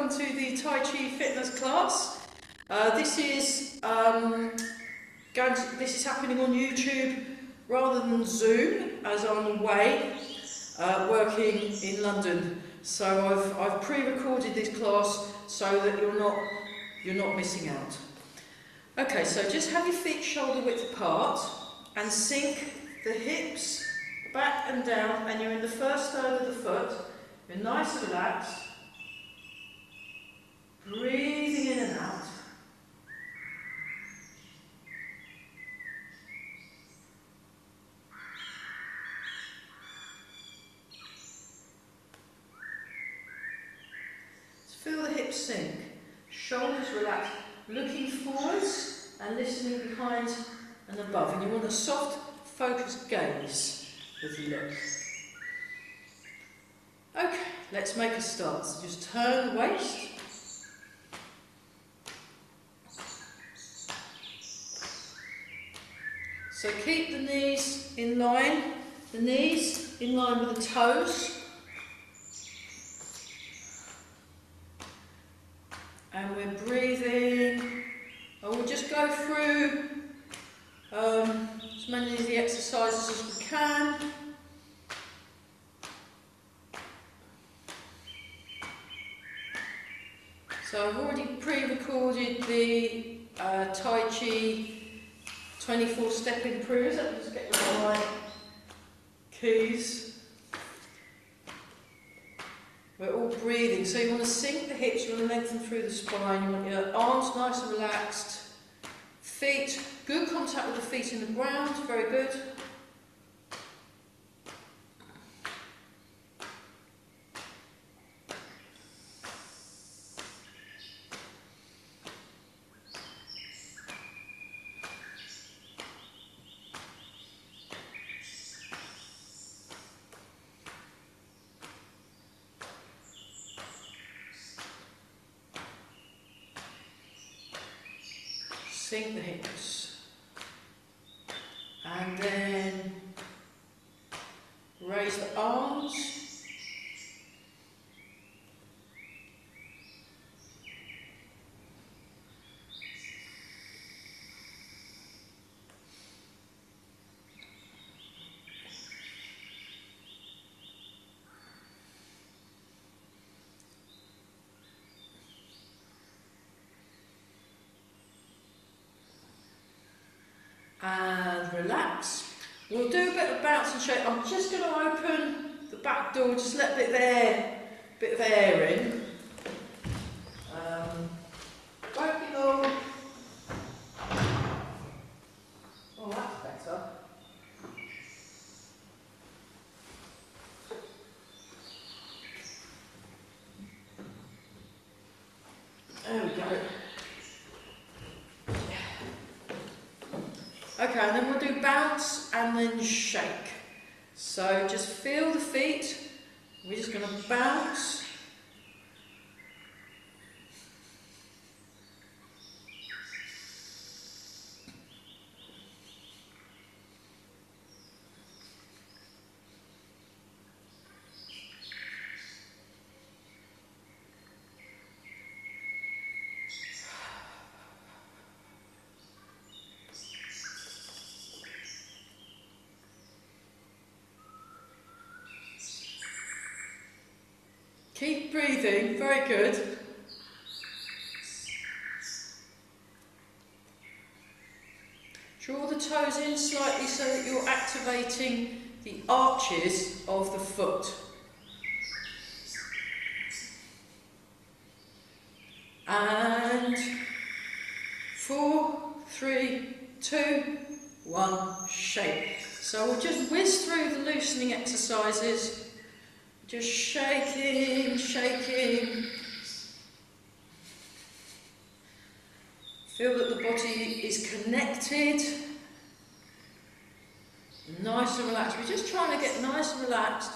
welcome to the Tai Chi fitness class. Uh, this is um, going to, this is happening on YouTube rather than Zoom, as I'm away uh, working in London. So I've, I've pre-recorded this class so that you're not you're not missing out. Okay, so just have your feet shoulder width apart and sink the hips back and down, and you're in the first third of the foot. You're nice and relaxed. Breathing in and out. Feel the hips sink, shoulders relaxed, looking forwards and listening behind and above. And you want a soft, focused gaze with the look. Okay, let's make a start. So just turn the waist. So keep the knees in line, the knees in line with the toes. And we're breathing. And we'll just go through um, as many of the exercises as we can. So I've already pre-recorded the uh, Tai Chi 24 step improves. Let me just get rid of my keys. We're all breathing. So you want to sink the hips, you want to lengthen through the spine, you want your arms nice and relaxed. Feet, good contact with the feet in the ground, very good. We'll do a bit of bounce and shake. I'm just going to open the back door, just let a bit of air, bit of air in. Okay, and then we'll do bounce and then shake. So just feel the feet. We're just going to bounce. Keep breathing, very good. Draw the toes in slightly so that you're activating the arches of the foot. And four, three, two, one, shake. So we'll just whiz through the loosening exercises just shaking, shaking. Feel that the body is connected. Nice and relaxed. We're just trying to get nice and relaxed.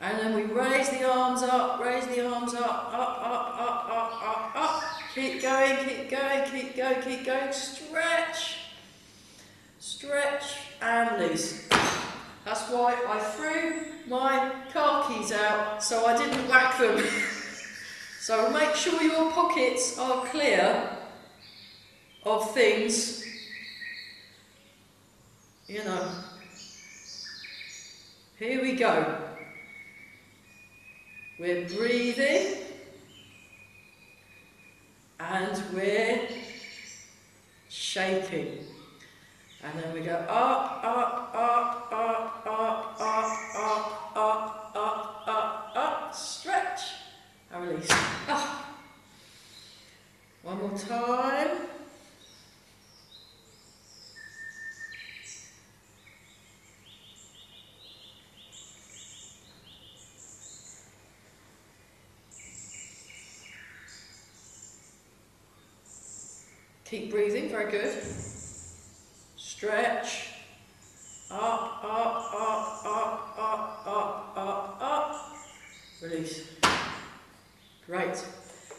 And then we raise the arms up, raise the arms up, up, up, up, up, up, up. Keep going, keep going, keep going, keep going. Stretch, stretch, and release. That's why I threw my car keys out so I didn't whack them. So make sure your pockets are clear of things, you know. Here we go. We're breathing and we're shaking. And then we go up, up, up, up, up, up, up, up, up, up, up, stretch, and release. Ah. One more time. Keep breathing, very good. Stretch. Up, up, up, up, up, up, up, up. Release. Great.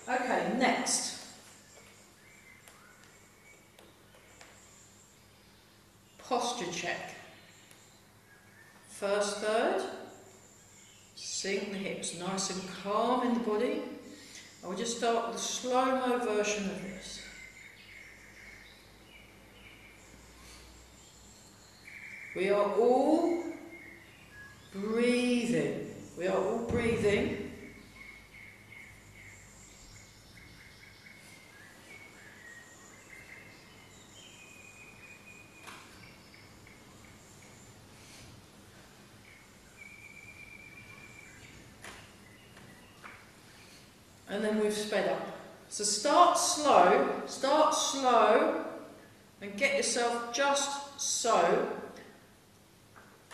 Okay, next. Posture check. First third. Sink the hips nice and calm in the body. I will just start with a slow-mo version of this. We are all breathing. We are all breathing. And then we've sped up. So start slow, start slow, and get yourself just so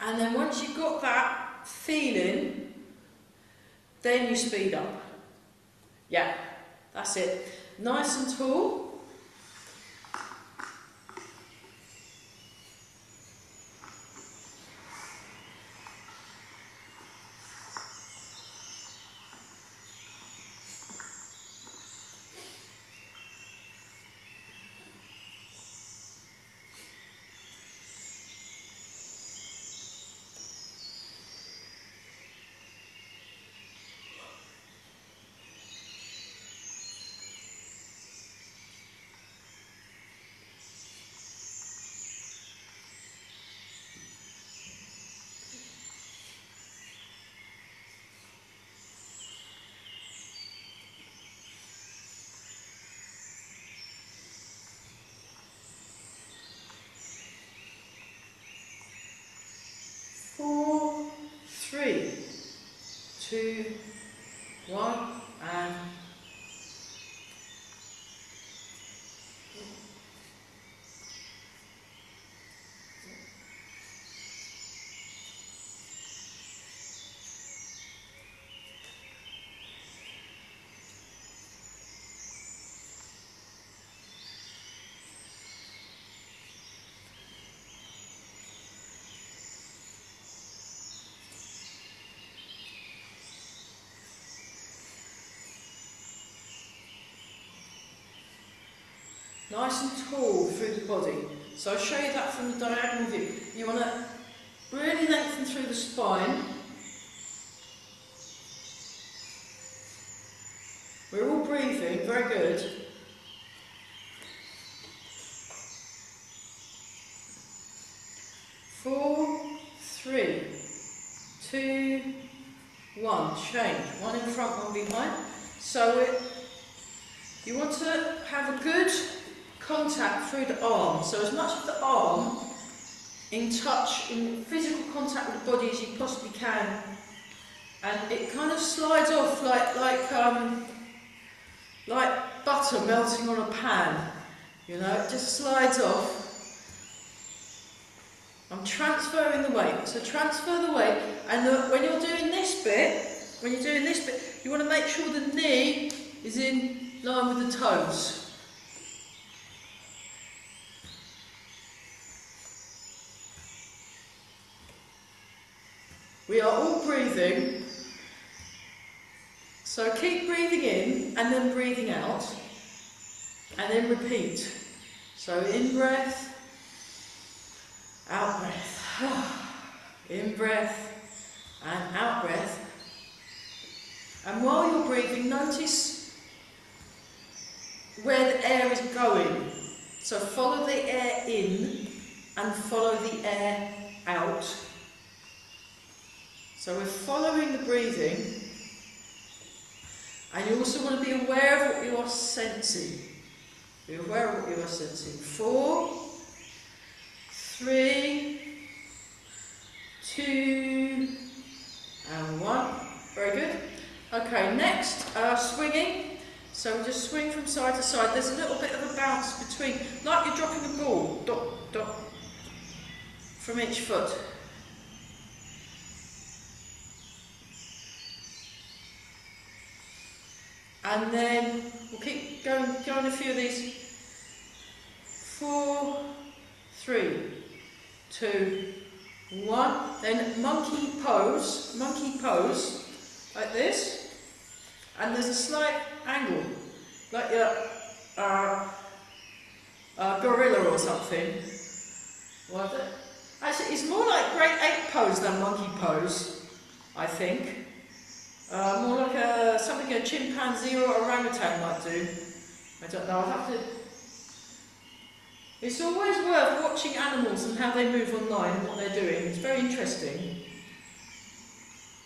and then once you've got that feeling, then you speed up. Yeah, that's it. Nice and tall. four, three, two, one, and nice and tall through the body. So I'll show you that from the diagonal view. You want to really lengthen through the spine. We're all breathing, very good. Four, three, two, one. Change. One in front, one behind. So it, you want to have a good contact through the arm. So as much of the arm in touch, in physical contact with the body as you possibly can. And it kind of slides off like, like, um, like butter melting on a pan. You know, it just slides off. I'm transferring the weight. So transfer the weight. And the, when you're doing this bit, when you're doing this bit, you want to make sure the knee is in line with the toes. We are all breathing. So keep breathing in and then breathing out. And then repeat. So in breath, out breath. in breath and out breath. And while you're breathing, notice where the air is going. So follow the air in and follow the air out. So we're following the breathing. And you also want to be aware of what you are sensing. Be aware of what you are sensing. Four, three, two, and one. Very good. Okay, next, uh, swinging. So we just swing from side to side. There's a little bit of a bounce between, like you're dropping a ball, dot, dot, from each foot. And then we'll keep going, going a few of these. Four, three, two, one. Then monkey pose, monkey pose, like this. And there's a slight angle, like a, uh, gorilla or something. What? Actually, it's more like great ape pose than monkey pose, I think. Uh, more like a, something a chimpanzee or orangutan might do. I don't know, I'll have to... It's always worth watching animals and how they move online and what they're doing. It's very interesting.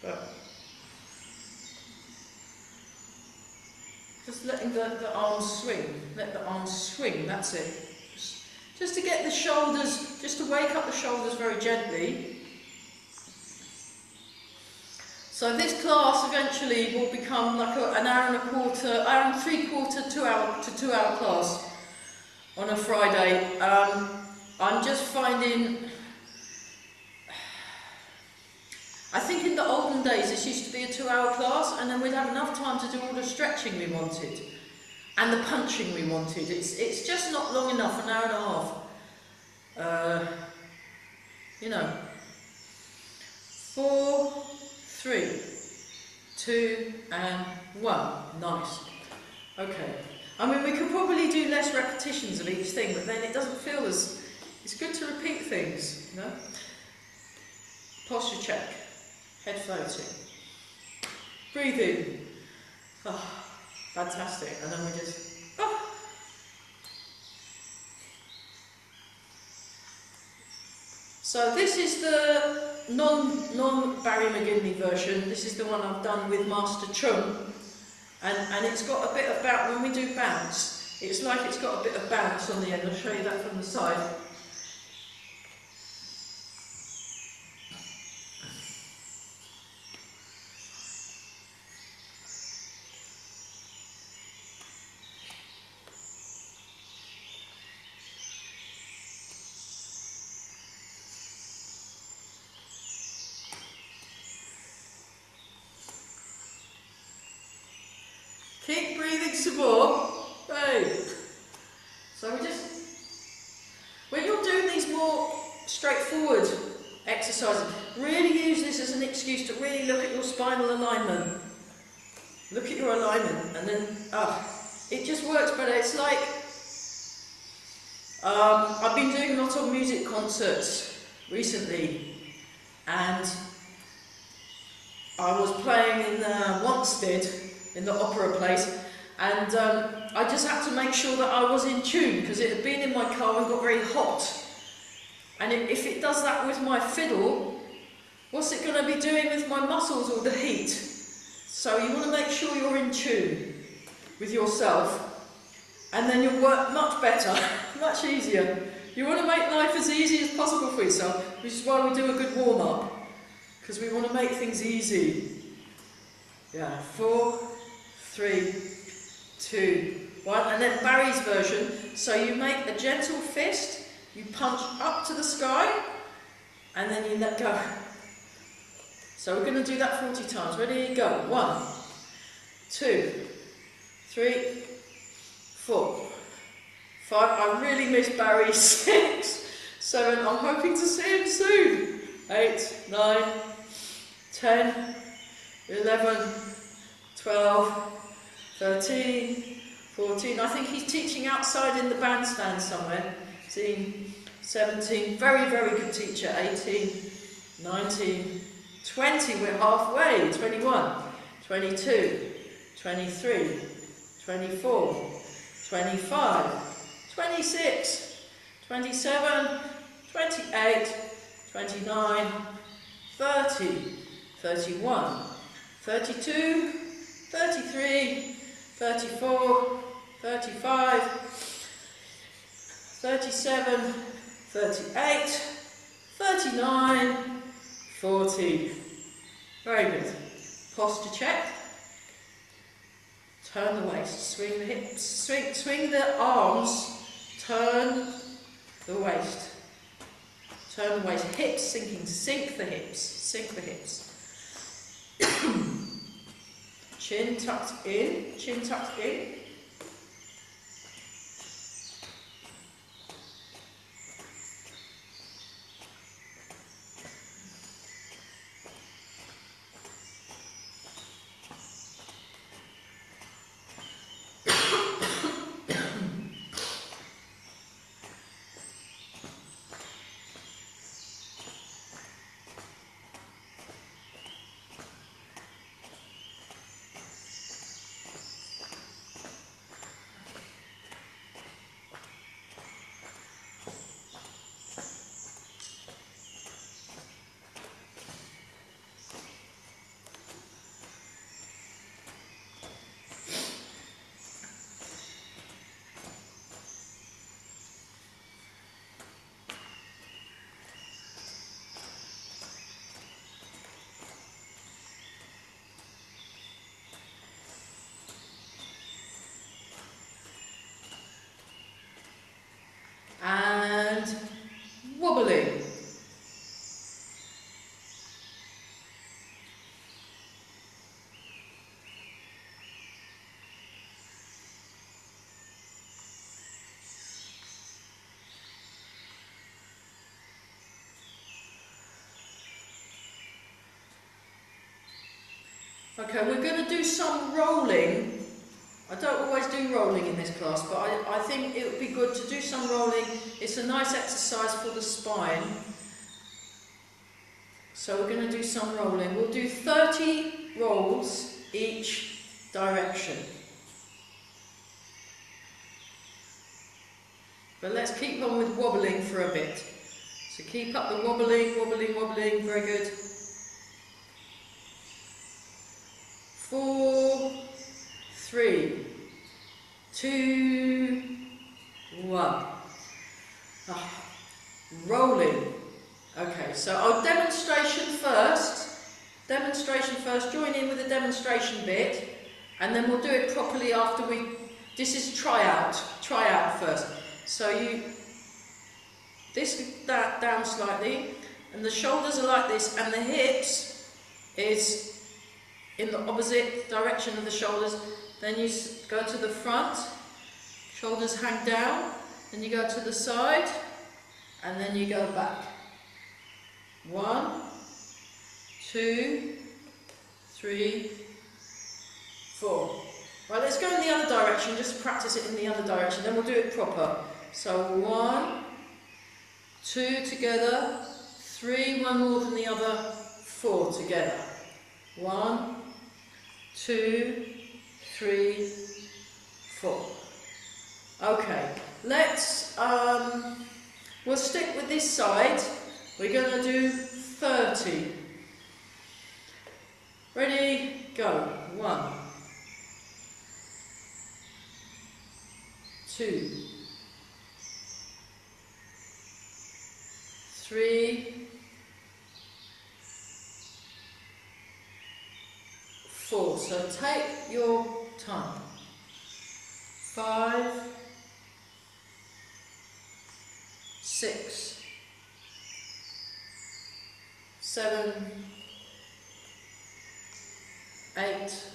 But just letting the, the arms swing. Let the arms swing, that's it. Just, just to get the shoulders, just to wake up the shoulders very gently. So this class eventually will become like a, an hour and a quarter, hour and three quarter, two hour to two hour class on a Friday. Um, I'm just finding, I think in the olden days this used to be a two hour class and then we'd have enough time to do all the stretching we wanted and the punching we wanted. It's, it's just not long enough, an hour and a half. Uh, you know, four, three, two, and one. Nice. Okay. I mean, we could probably do less repetitions of each thing, but then it doesn't feel as... It's good to repeat things, you know? Posture check. Head floating. Breathe in. Oh, fantastic. And then we just... Oh. So this is the non, non-Barry McGinley version, this is the one I've done with Master Chung, and, and it's got a bit of bounce, when we do bounce, it's like it's got a bit of bounce on the end, I'll show you that from the side. Keep breathing some more. Hey. So we just, when you're doing these more straightforward exercises, really use this as an excuse to really look at your spinal alignment. Look at your alignment and then, ah, it just works better. It's like, um, I've been doing a lot of music concerts recently and I was playing in uh, Wanstead in the opera place and um, I just had to make sure that I was in tune because it had been in my car and got very hot. And it, if it does that with my fiddle, what's it going to be doing with my muscles or the heat? So you want to make sure you're in tune with yourself and then you'll work much better, much easier. You want to make life as easy as possible for yourself, which is why we do a good warm-up, because we want to make things easy. Yeah, four, three, two, one. And then Barry's version. So you make a gentle fist, you punch up to the sky, and then you let go. So we're going to do that 40 times. Ready? Go. One, two, three, four, five. I really miss Barry. Six, seven. I'm hoping to see him soon. Eight, nine, ten, eleven, twelve. 13, 14. I think he's teaching outside in the bandstand somewhere. 16, 17. Very, very good teacher. 18, 19, 20. We're halfway. 21, 22, 23, 24, 25, 26, 27, 28, 29, 30, 31, 32, 33, 34, 35, 37, 38, 39, 40. Very good. Posture check. Turn the waist, swing the hips, swing, swing the arms, turn the waist. Turn the waist, hips sinking, sink the hips, sink the hips. Chin tucked in, chin tucked in. Okay, we're going to do some rolling I don't always do rolling in this class, but I, I think it would be good to do some rolling. It's a nice exercise for the spine. So we're going to do some rolling. We'll do 30 rolls each direction. But let's keep on with wobbling for a bit. So keep up the wobbling, wobbling, wobbling, very good. Four, three, two, one. Oh, rolling. Okay, so our demonstration first. Demonstration first. Join in with the demonstration bit, then we'll do it properly after we. This is tryout. Tryout first. So you this that down slightly, and the shoulders are like this, and the hips is in the opposite direction of the shoulders. Then you go to the front, shoulders hang down, then you go to the side, and then you go back. One, two, three, four. Right, let's go in the other direction, just practice it in the other direction, then we'll do it proper. So one, two together, three, one more than the other, four together. One, two, three, four. Okay, let's, um, we'll stick with this side. We're going to do 30. Ready, go. One, two, three, four. So take your time. Five, six, seven, eight,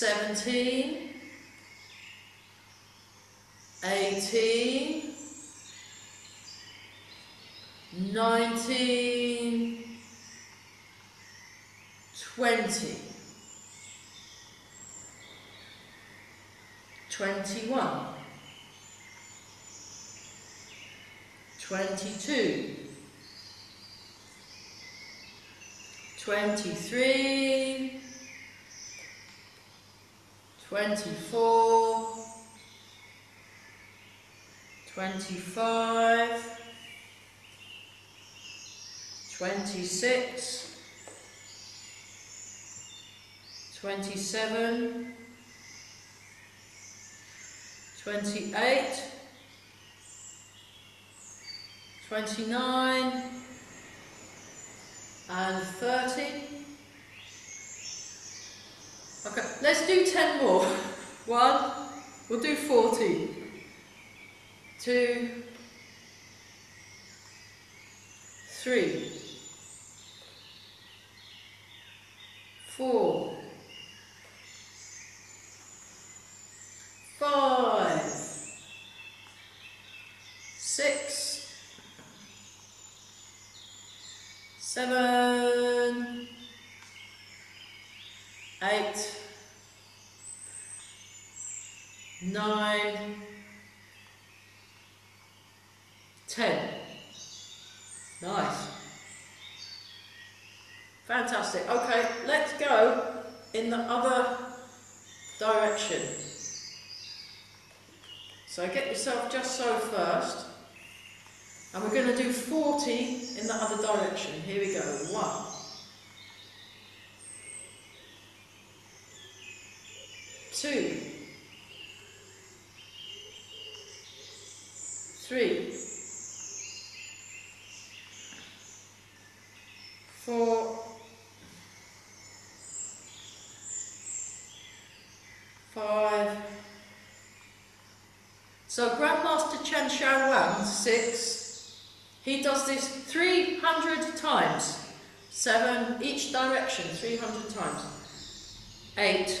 seventeen, eighteen, nineteen, twenty, twenty-one, twenty-two, twenty-three, twenty-four, twenty-five, twenty-six, twenty-seven, twenty-eight, twenty-nine, and thirty. Okay, let's do ten more. One, we'll do forty. Two, three, four, five, six, seven, eight, nine, ten. Nice. Fantastic. Okay, let's go in the other direction. So get yourself just so first. And we're going to do 40 in the other direction. Here we go. One. Two. Three. Four. Five. So Grandmaster Chen Xiaowang, six, he does this 300 times. Seven, each direction, 300 times. Eight.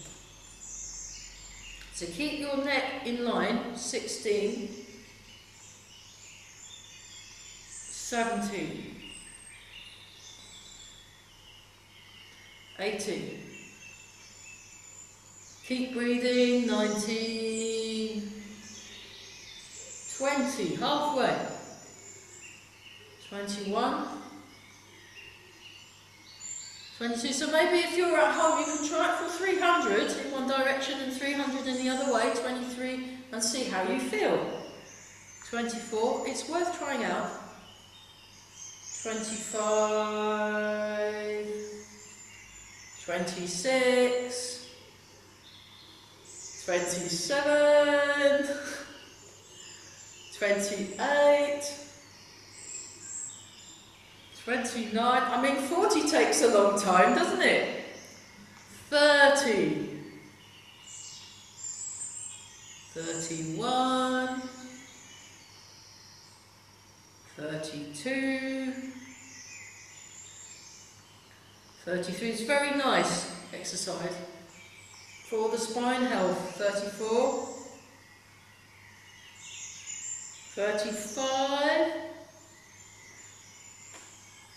So keep your neck in line. Sixteen. Seventeen. Eighteen. Keep breathing. Nineteen. 20, halfway. 21. 22. So maybe if you're at home, you can try it for 300 in one direction and 300 in the other way, 23, and see how you feel. 24. It's worth trying out. 25. 26. 27. 28, 29, I mean 40 takes a long time, doesn't it? 30, 31, 32, 33, it's very nice exercise. For the spine health, 34, 35,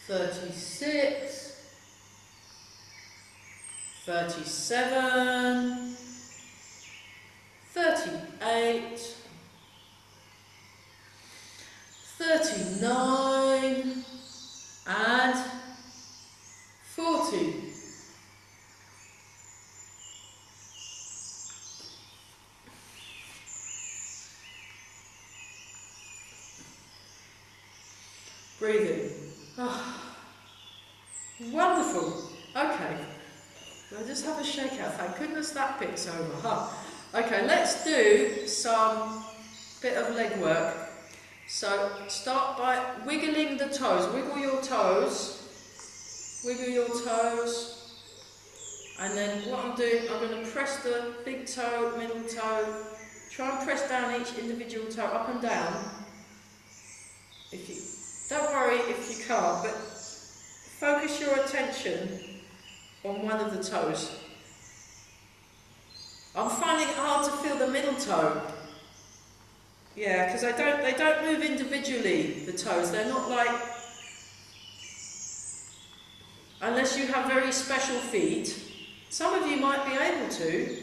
36, 37, 38, 39, and 40. Breathing. Oh, wonderful. Okay. We'll just have a shake out. Thank goodness that bit's over. Huh? Okay, let's do some bit of leg work. So start by wiggling the toes. Wiggle your toes. Wiggle your toes. And then what I'm doing, I'm going to press the big toe, middle toe. Try and press down each individual toe, up and down. If you don't worry if you can't, but focus your attention on one of the toes. I'm finding it hard to feel the middle toe. Yeah, because they don't they don't move individually, the toes. They're not like unless you have very special feet. Some of you might be able to.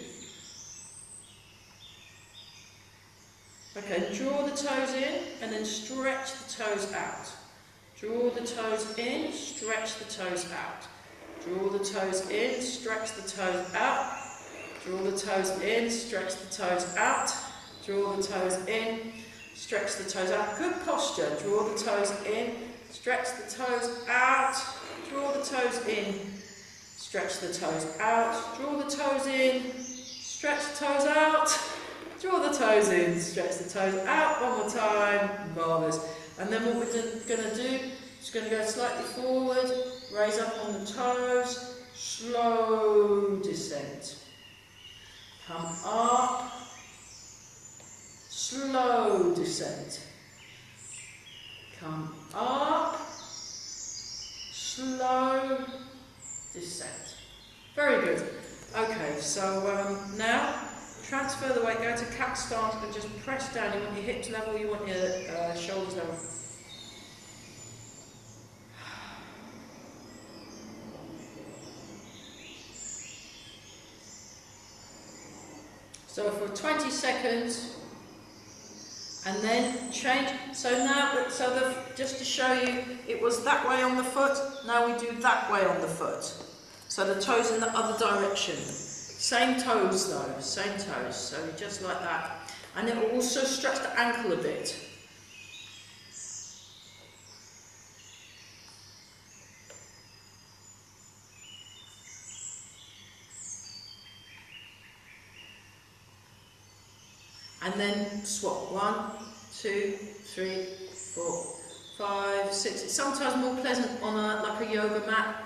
Okay, draw the toes in and then stretch the toes out. Draw the toes in, stretch the toes out. Draw the toes in, stretch the toes out. Draw the toes in, stretch the toes out. Draw the toes in, stretch the toes out. Good posture. Draw the toes in, stretch the toes out. Draw the toes in, stretch the toes out. Draw the toes in, stretch the toes out. Draw the toes in, stretch the toes out. One more time. Marvellous. And then what we're going to do is going to go slightly forward, raise up on the toes, slow descent. Come up, slow descent. Come up, slow descent. Very good. Okay, so um, now transfer the weight, go to cat stance and just press down. You want your hips level, you want your uh, shoulders level. So for 20 seconds, and then change. So now, so the, just to show you, it was that way on the foot, now we do that way on the foot. So the toes in the other direction. Same toes though, same toes, so just like that. And it also stretch the ankle a bit. And then swap. One, two, three, four, five, six. It's sometimes more pleasant on a, like a yoga mat.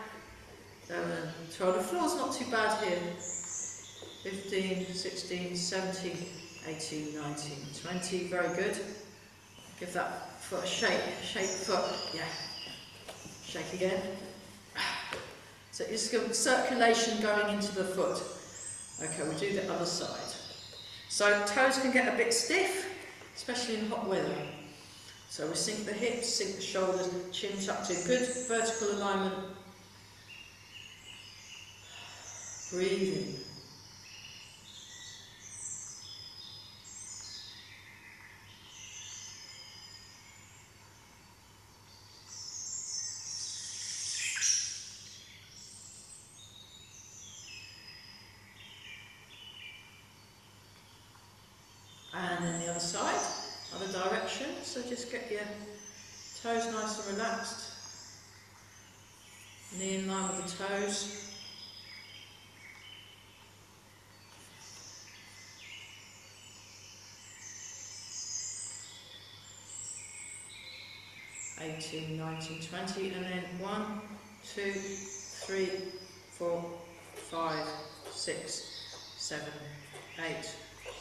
Um, Seven, 12. The floor's not too bad here. 15, 16, 17, 18, 19, 20. Very good. Give that foot a shake, shake foot, yeah. Shake again. So it's got circulation going into the foot. Okay, we'll do the other side. So toes can get a bit stiff, especially in hot weather. So we sink the hips, sink the shoulders, chin tucked in. Good vertical alignment. Breathing. Toes. Eighteen, nineteen, twenty, and then one, two, three, four, five, six, seven, eight,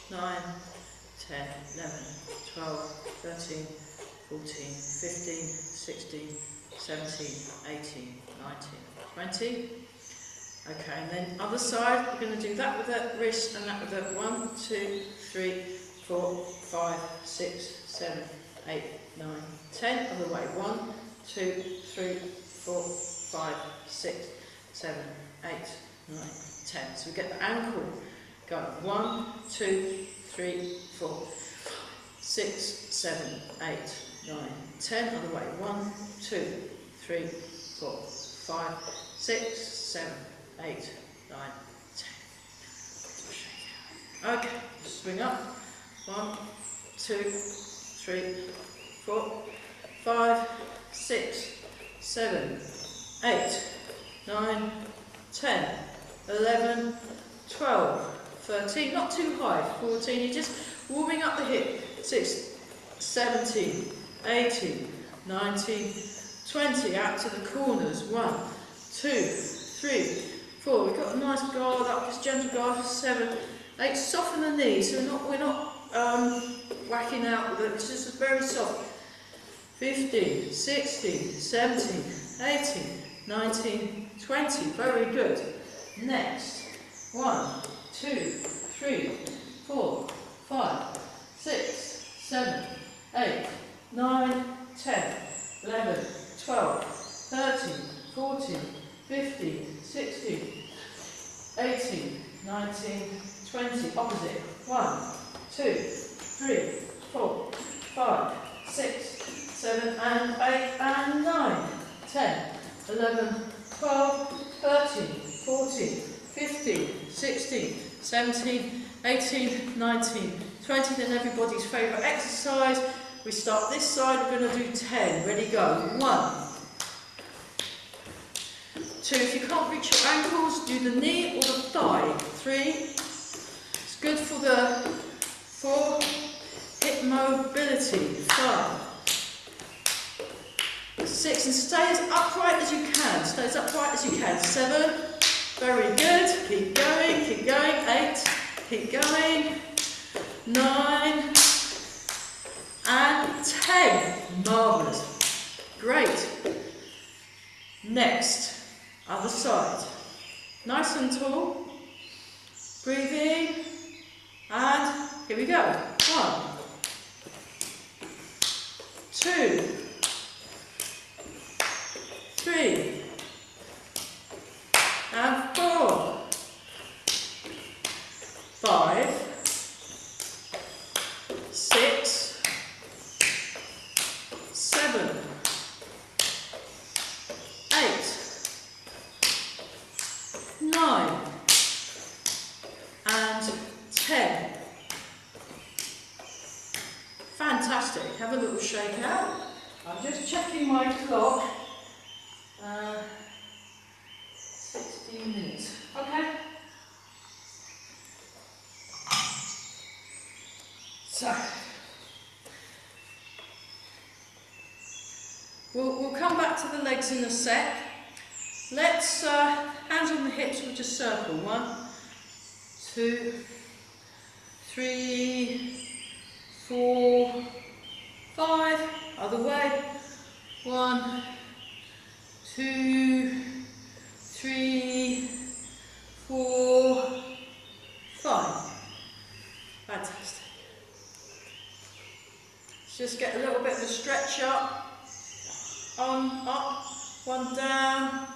nine, 10, 11, 12, 13, 14, 15, 16, 17, 18, 19, 20. Okay, and then other side, we're going to do that with that wrist and that with the 1, 2, 3, 4, 5, 6, 7, 8, 9, 10. Other way, 1, 2, 3, 4, 5, 6, 7, 8, 9, 10. So we get the ankle going. 1, 2, three, four, six, seven, eight, nine, ten. Other way. One, two, three, four, five, six, seven, eight, nine, ten. Okay, swing up. One, two, three, four, five, six, seven, eight, nine, ten. 11, 12, 13, not too high, 14, you're just warming up the hip, 6, 17, 18, 19, 20, out to the corners, 1, 2, 3, 4, we've got a nice guard up, this gentle guard, 7, 8, soften the knees, so we're not, we're not um, whacking out with it, it's just very soft, 15, 16, 17, 18, 19, 20, very good. Next, 1, 2, 3, 4, 5, 6, 7, 8, 9, 10, 11, 12, 13, 14, 15, 16, 18, 19, 20, opposite, 1, 2, 3, 4, 5, 6, 7 and 8 and 9, 10, 11, 12, 13, 14, 15, 16, 17, 18, 19, 20, then everybody's favourite exercise. We start this side, we're going to do 10. Ready, go. 1, 2, if you can't reach your ankles, do the knee or the thigh. 3, it's good for the 4, hip mobility. 5, Six, and stay as upright as you can. Stay as upright as you can. Seven, very good. Keep going, keep going. Eight, keep going. Nine, and ten. Marvellous. Great. Next, other side. Nice and tall. Breathing. And here we go. One, two, three, and four, five, six, seven, eight, nine, and ten. Fantastic. Have a little shake out. I'm just checking my clock. Uh, 16 minutes. Okay. We'll, we'll come back to the legs in a sec. Let's, uh, hands on the hips, we'll just circle. One, two, three, four, five. Other way. One, two, three, four, five. Fantastic. Let's just get a little bit of a stretch up, on, up, one down,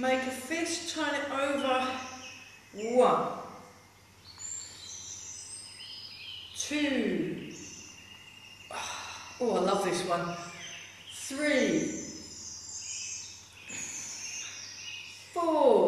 make a fist, turn it over, one, two, oh I love this one, three, four,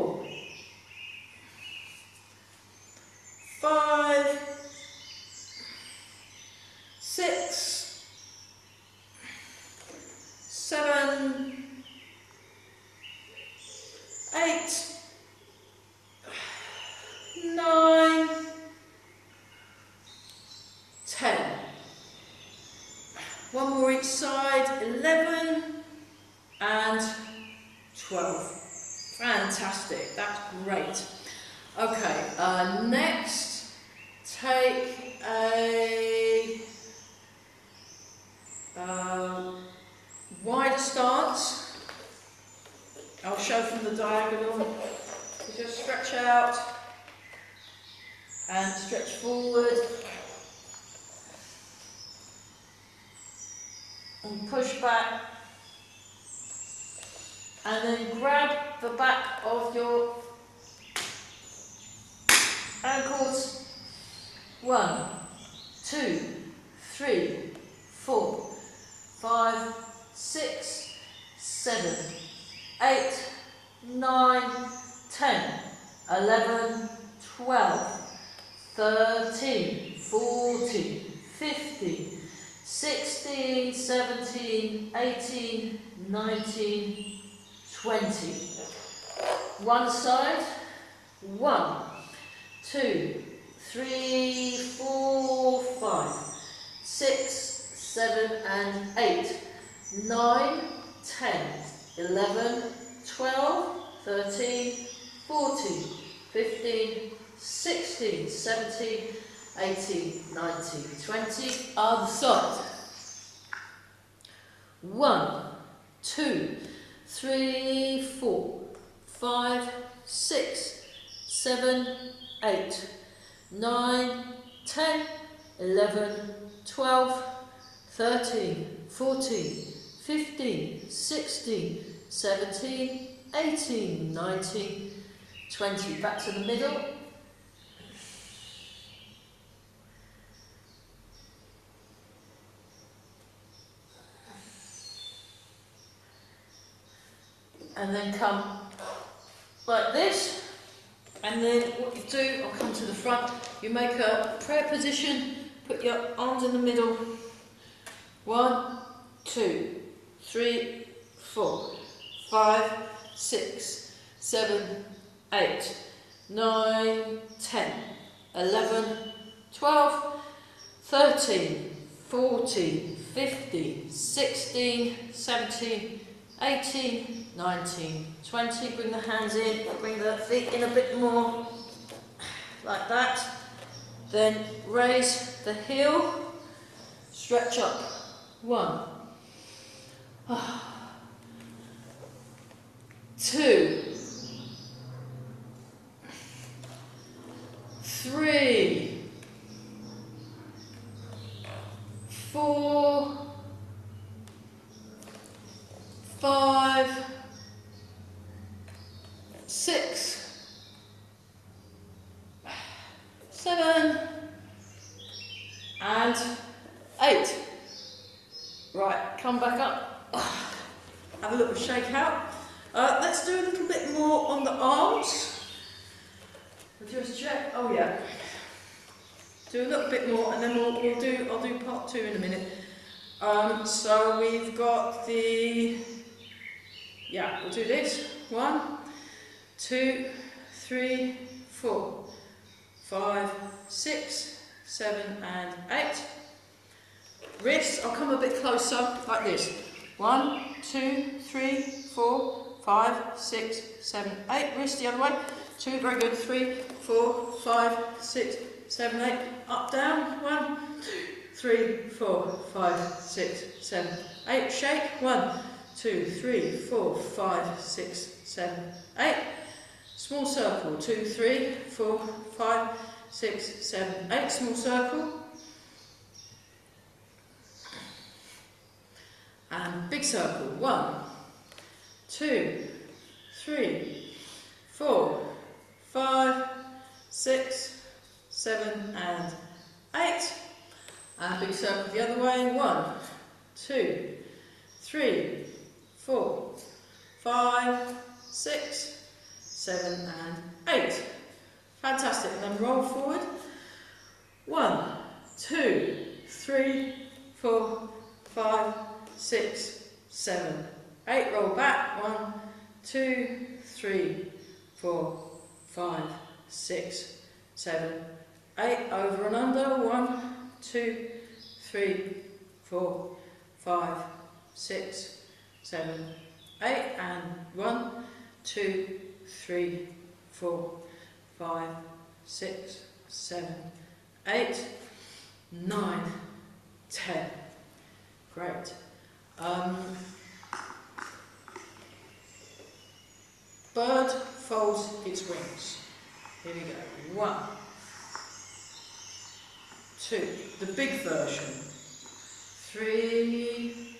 12, 13, 14, 15, 16, 17, 18, 19, 20. Other side. One, two, three, four, five, six, seven, eight, nine, ten, eleven, twelve, thirteen, fourteen, fifteen, sixteen seventeen, eighteen, nineteen, twenty. Back to the middle. and then come like this. And then what you do, I'll come to the front, you make a prayer position, put your arms in the middle, one, two, three, four, five, six, seven, eight, nine, ten, eleven, twelve, thirteen, fourteen, fifteen, sixteen, seventeen, 18, 19, 20. Bring the hands in, bring the feet in a bit more, like that. Then raise the heel, stretch up. One, ah. Two, three, four, five, six, seven, and eight. Right, come back up. Have a little shake out. Uh, let's do a little bit more on the arms. Just check. Oh yeah. Do a little bit more, and then we'll, we'll do. I'll do part two in a minute. Um, so we've got the yeah, we'll do this. One, two, three, four, five, six, seven, and eight. Wrists, I'll come a bit closer, like this. One, two, three, four, five, six, seven, eight. Wrist the other way. Two, very good. Three, four, five, six, seven, eight. Up, down. One, two, three, four, five, six, seven, eight. Shake. One, two, three, four, five, six, seven, eight. Small circle, two, three, four, five, six, seven, eight. Small circle. And big circle, one, two, three, four, five, six, seven, and eight. And big circle the other way, one, two, three, four, five, six, seven, and eight. Fantastic. And then roll forward. One, two, three, four, five, six, seven, eight. Roll back. One, two, three, four, five, six, seven, eight. Over and under. One, two, three, four, five, six, seven, eight, and one, two, three, four, five, six, seven, eight, nine, ten. Great. Um, bird folds its wings. Here we go. One, two, the big version. Three,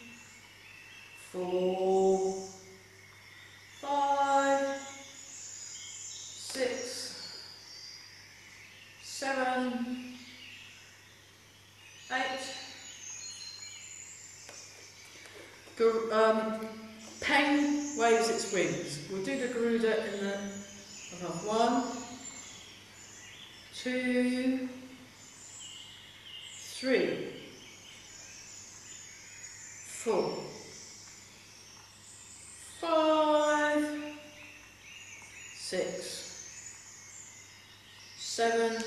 four, five, six, seven, eight. um, Peng waves its wings. We'll do the Garuda in the above. One, two, three, four. five, six, seven,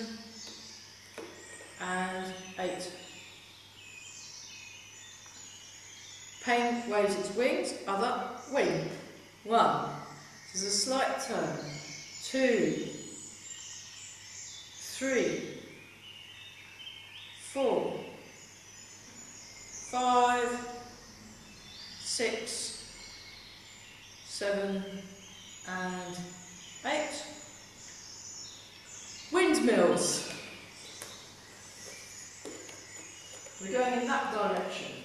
and eight. Peng waves its wings, other wing. One. There's a slight turn. Two, three, four, five, six, seven, and eight. Windmills. We're going in that direction.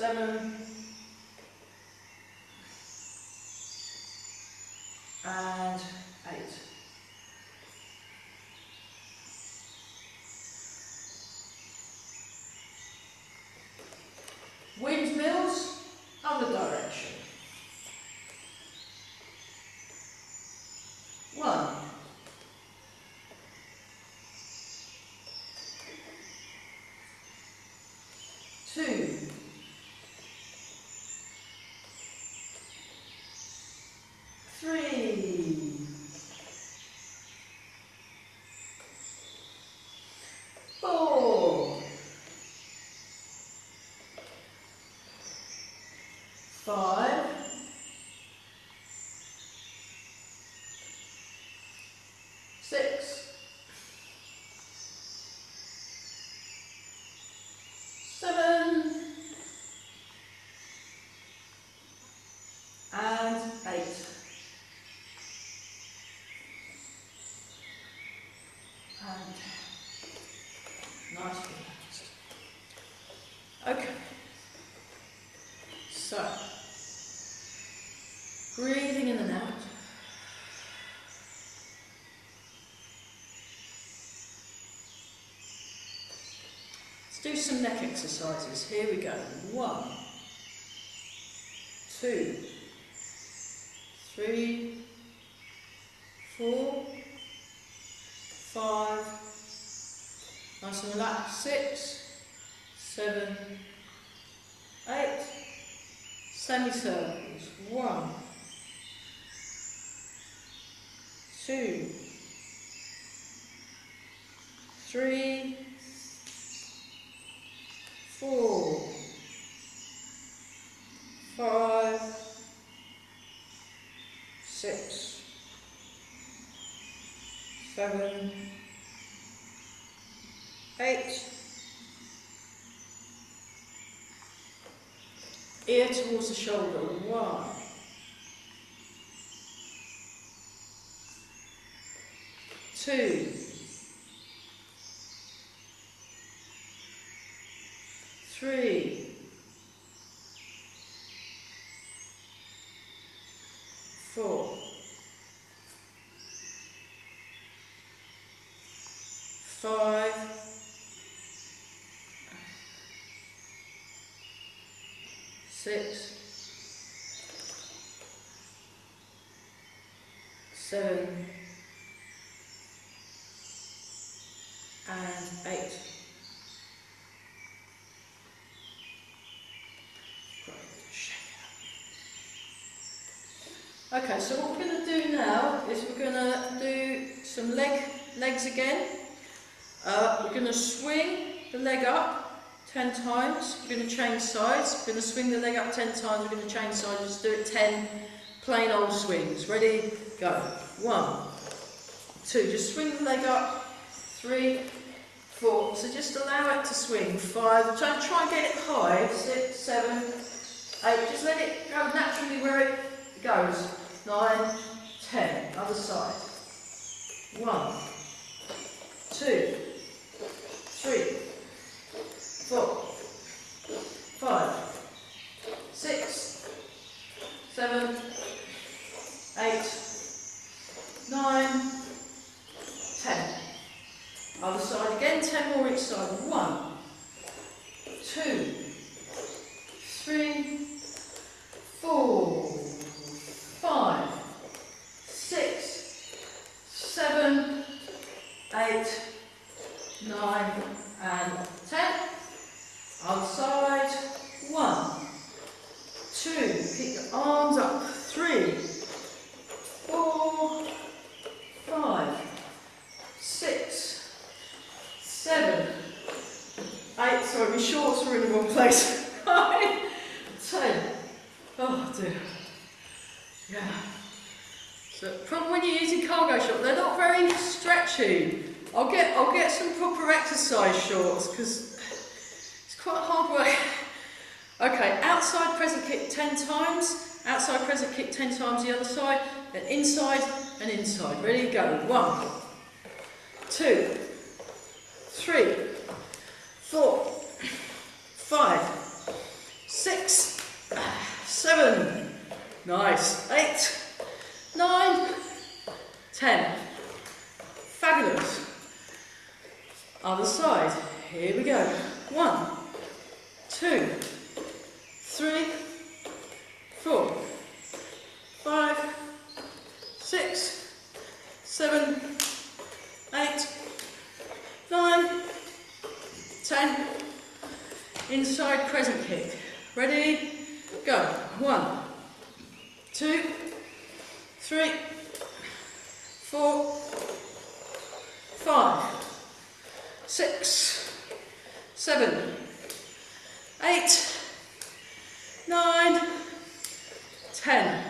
Seven. And eight. Windmills, other direction. One. Two. Three. Four. Five. Six. Seven. And eight. And nice relaxed. Okay. So, breathing in and out. Let's do some neck exercises. Here we go. One, two, three, four, five, nice and relaxed. Six, seven, eight, semicircles. One, two, three, four, five, six, seven, eight, ear towards the shoulder, one, two, three, four, five, six, seven, and eight. Okay, so what we're going to do now is we're going to do some leg legs again. We're going to swing the leg up 10 times. We're going to change sides. We're going to swing the leg up 10 times. We're going to change sides. Just do it 10 plain old swings. Ready? Go. One, two. Just swing the leg up. Three, four. So just allow it to swing. Five. Try, try and get it high. Six, seven, eight. Just let it go naturally where it goes. Nine, ten. Other side. One, two, three, four, five, six, seven, eight, nine, ten. Other side again, ten more each side. One, two, three, four, five, six, seven, eight, nine, and ten. Other side. One, two, keep your arms up. Three, four, five, six, seven, eight. Sorry, my shorts were in the wrong place. Oh dear. Yeah. So problem when you're using cargo shorts, they're not very stretchy. I'll get I'll get some proper exercise shorts because it's quite hard work. Okay, outside crescent kick 10 times, outside crescent kick 10 times the other side, then inside and inside. Ready, go. One, two, three, four, five, six, seven, nice, eight, nine, ten. Fabulous. Other side. Here we go. One, two, three, four, five, six, seven, eight, nine, ten. Inside crescent kick. Ready? Go. One, two, three, four, five, six, seven, eight, nine, ten.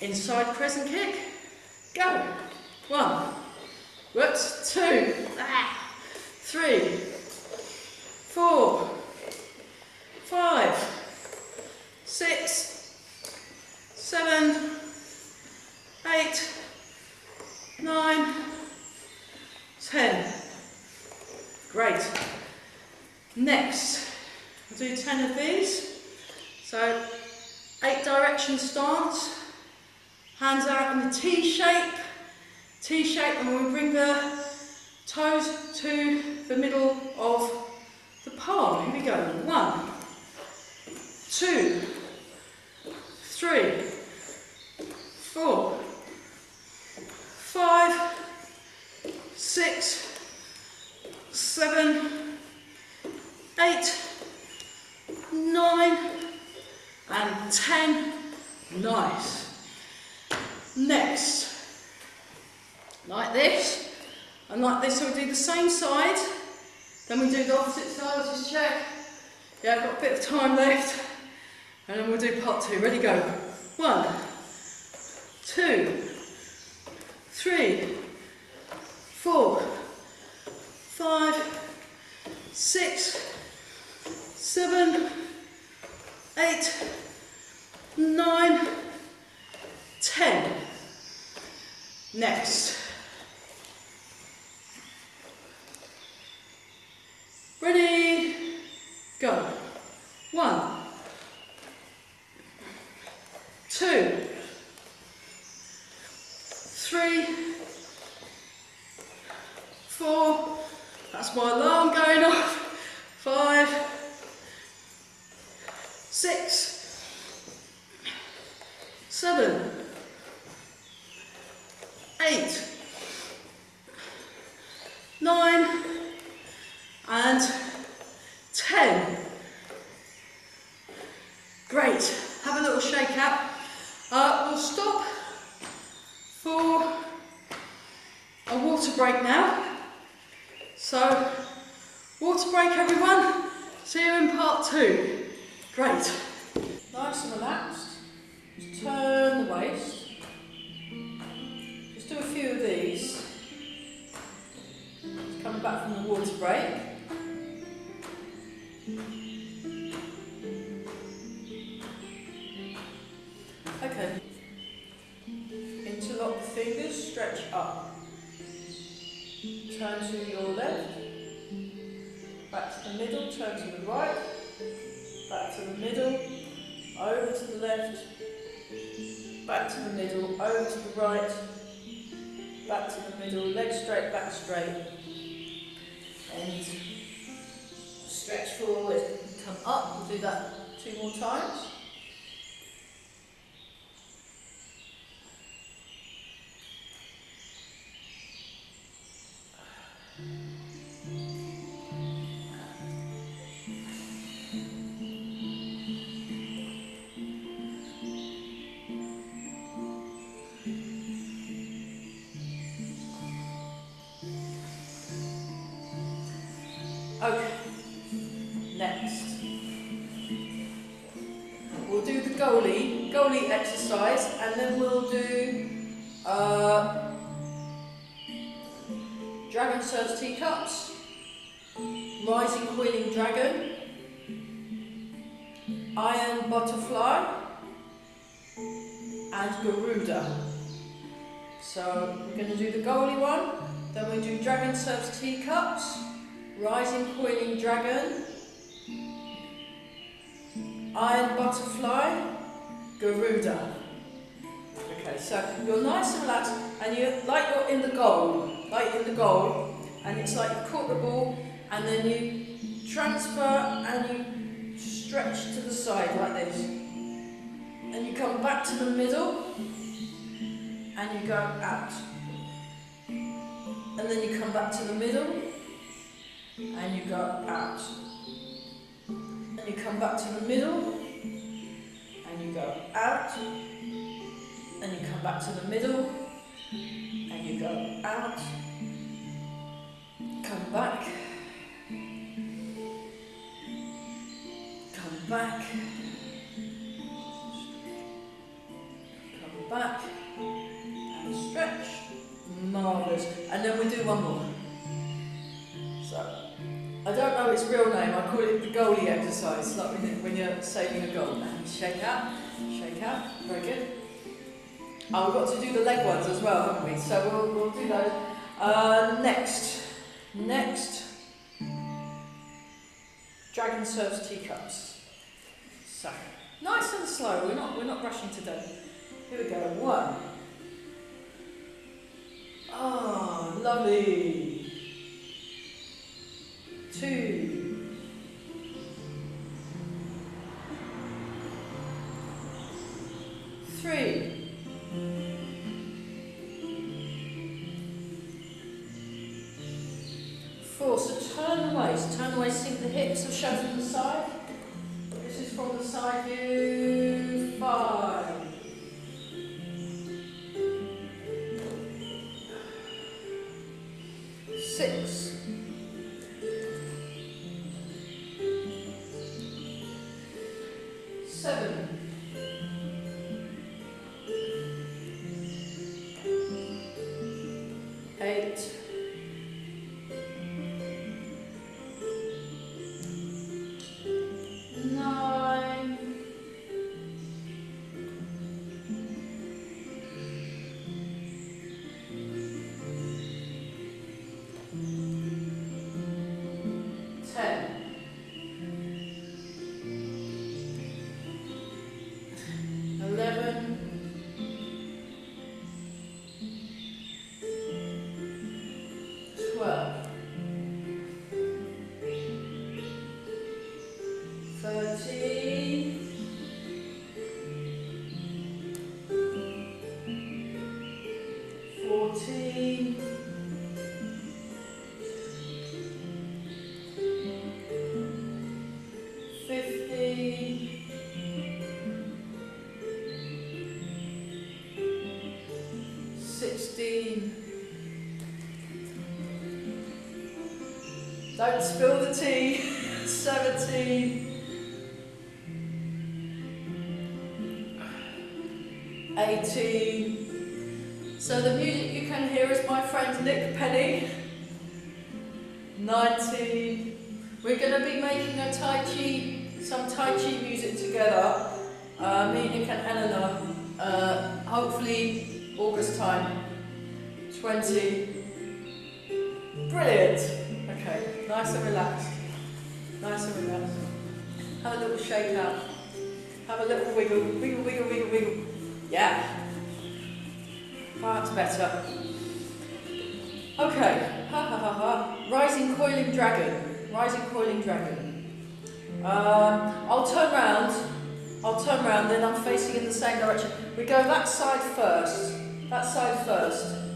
Inside crescent kick. Go. One. Whoops. Two. Ah. Three. Four. Five. Six. Seven. Eight. Nine. Ten. Great. Next, we'll do 10 of these. So, eight direction stance, hands out in the T shape, T shape, and we bring the toes to the middle of the palm. Here we go. One, two, three, four, five, six, seven, eight, nine, and ten. Nice. Next, like this, and like this, so we do the same side, then we do the opposite side, just check. Yeah, I've got a bit of time left, and then we'll do part two. Ready, go. One, two, three, four, five, six, seven, eight, nine, ten. Next. Ready, go. One, two, three, four, that's my alarm going off, five, six, seven, eight, nine, and ten. Great. Have a little shake out. Uh, we'll stop for a water break now. So, water break everyone. See you in part two. Great. Nice and relaxed. Just turn the waist. Just do a few of these. Just coming back from the water break. Okay. Interlock the fingers, stretch up. Turn to your left. Back to the middle, turn to the right. Back to the middle, over to the left. Back to the middle, over to the right. back to the middle, leg straight, back straight. And stretch forward, come up, we'll do that two more times. Mm-hmm. So we're going to do the goalie one, then we do dragon serves teacups, Rising Coiling Dragon, Iron Butterfly, Garuda. Okay, so you're nice and relaxed, and you like you're in the goal, like in the goal, and it's like you caught the ball, and then you transfer and you stretch to the side like this, and you come back to the middle, and you go out, and then you come back to the middle. And you go out. And you come back to the middle. And you go out. And you come back to the middle. And you go out, come back, come back, come back stretch. Marvellous. And then we do one more. So. I don't know its real name, I call it the goalie exercise, like when you're saving a goal. Shake out, shake out, very good. Oh, we've got to do the leg ones as well, haven't we? So we'll, we'll do those. Uh, next, next, dragon serves teacups. So, nice and slow, we're not, we're not rushing today. Here we go, one. Ah, lovely two, three, four. So turn the waist, turn the waist, sink the hips or from the side. This is from the side view. Five. Six. Don't spill the tea. 17. 18. So the music you can hear is my friend Nick Penny. 19. We're going to be making a Tai Chi, some Tai Chi music together. Uh, me, Nick and Eleanor. Uh, hopefully August time. 20. Brilliant. Okay, nice and relaxed. Nice and relaxed. Have a little shake out. Have a little wiggle, wiggle, wiggle, wiggle, wiggle. Yeah. That's better. Okay, ha ha ha ha. Rising coiling dragon. Rising coiling dragon. Um, I'll turn round. I'll turn round, then I'm facing in the same direction. We go that side first. That side first.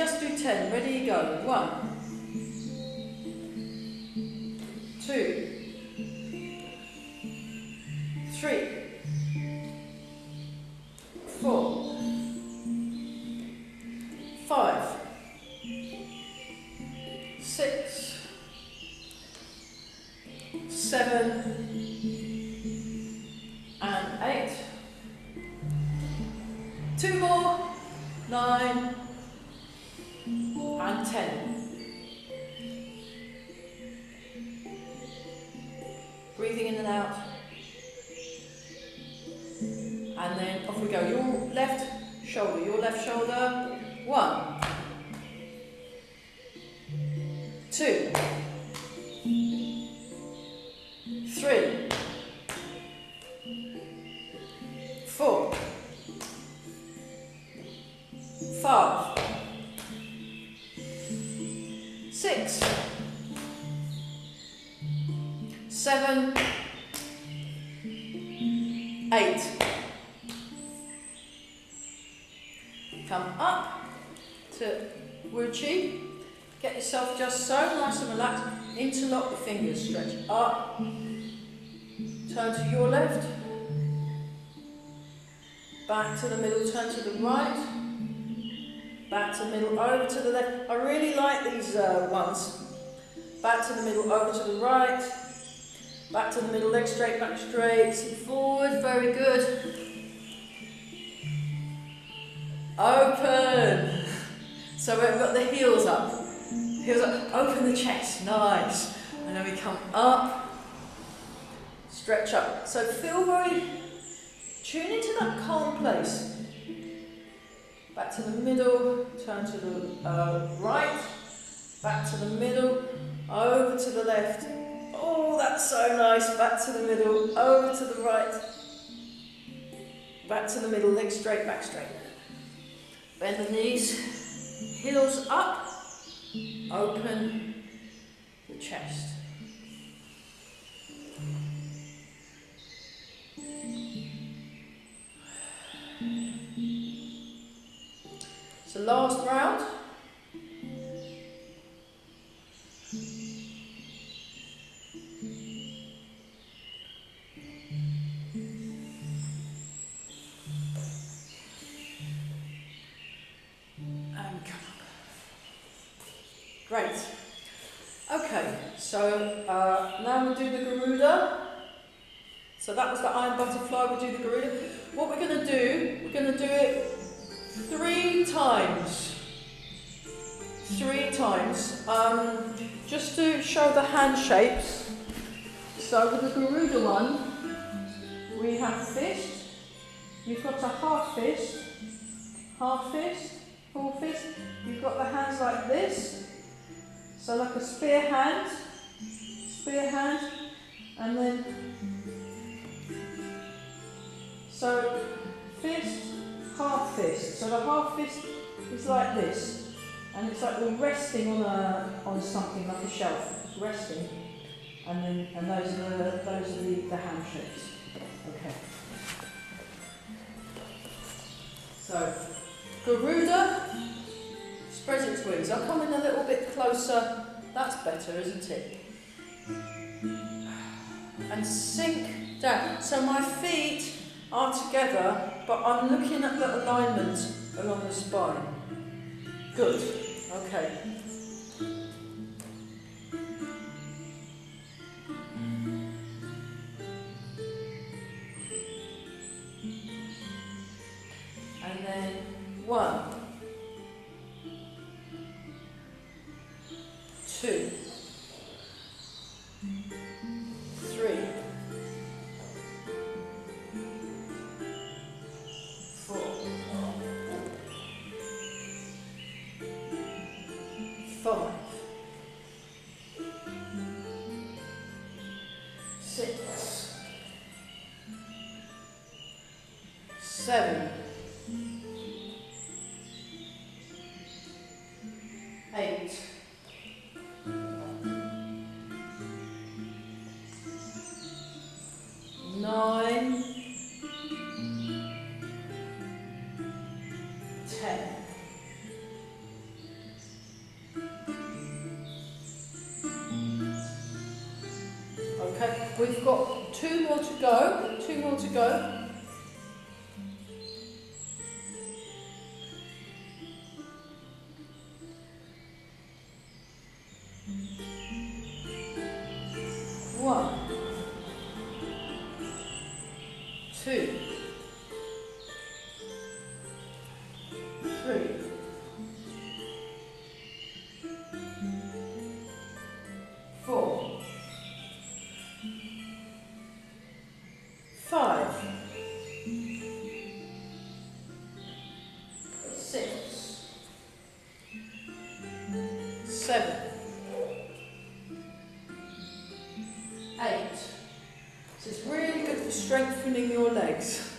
Just do 10. Ready, go. One. Two. Just so nice and relaxed. Interlock the fingers, stretch up. Turn to your left. Back to the middle, turn to the right. Back to the middle, over to the left. I really like these uh, ones. Back to the middle, over to the right. Back to the middle, leg straight, back straight. Forward, very good. Open. So we've got the heels up. Open the chest, nice. And then we come up. Stretch up. So feel very Tune into that calm place. Back to the middle, turn to the uh, right, back to the middle, over to the left. Oh, that's so nice. Back to the middle, over to the right, back to the middle, legs straight, back straight. Bend the knees, heels up, open the chest. So last round. Great. Okay, so uh, now we'll do the Garuda. So that was the iron butterfly, we'll do the Garuda. What we're going to do, we're going to do it three times. Three times. Um, just to show the hand shapes. So with the Garuda one, we have fist. You've got a half fist, half fist, full fist. You've got the hands like this. So like a spear hand, spear hand, and then so fist, half fist. So the half fist is like this, and it's like we're resting on a on something like a shelf, it's resting, and then and those are the those are the, the hand shapes. Okay. So Garuda spreads its wings. I'll come in a little bit closer. That's better, isn't it? And sink down. So my feet are together, but I'm looking at the alignment along the spine. Good. Okay. And then one, seven, eight, nine, ten. Okay, we've got two more to go. Two more to go. Strengthening your legs.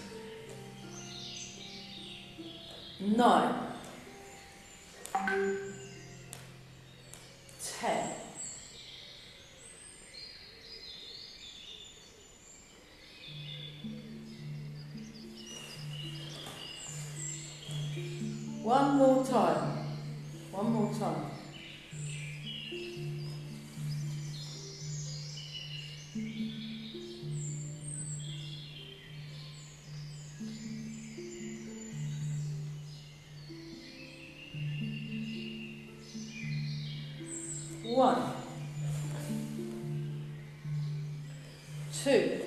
One, two,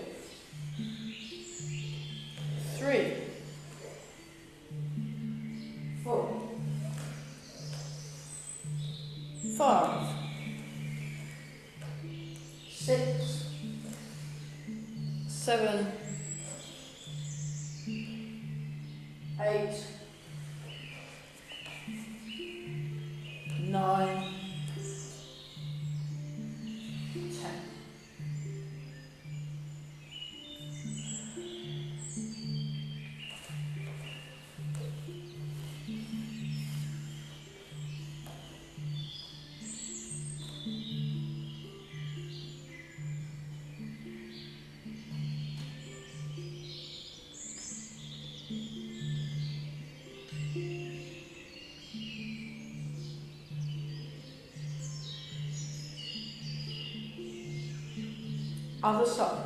Other side.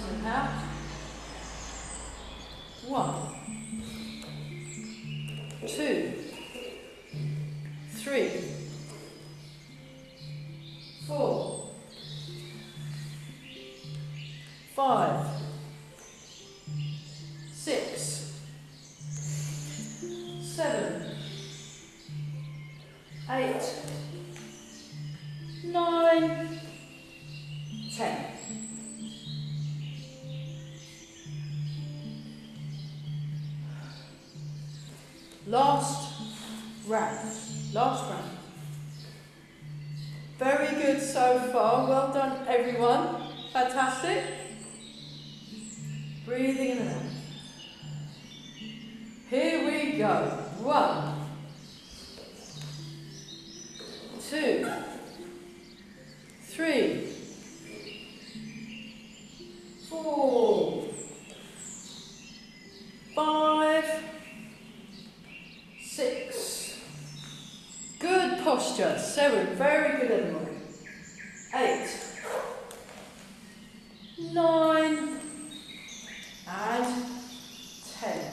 Breath as it everyone. Fantastic. Breathing in and out. Here we go. One, two, three, four, five, six. Good posture. Seven. Very good, everyone. Eight, nine, and ten.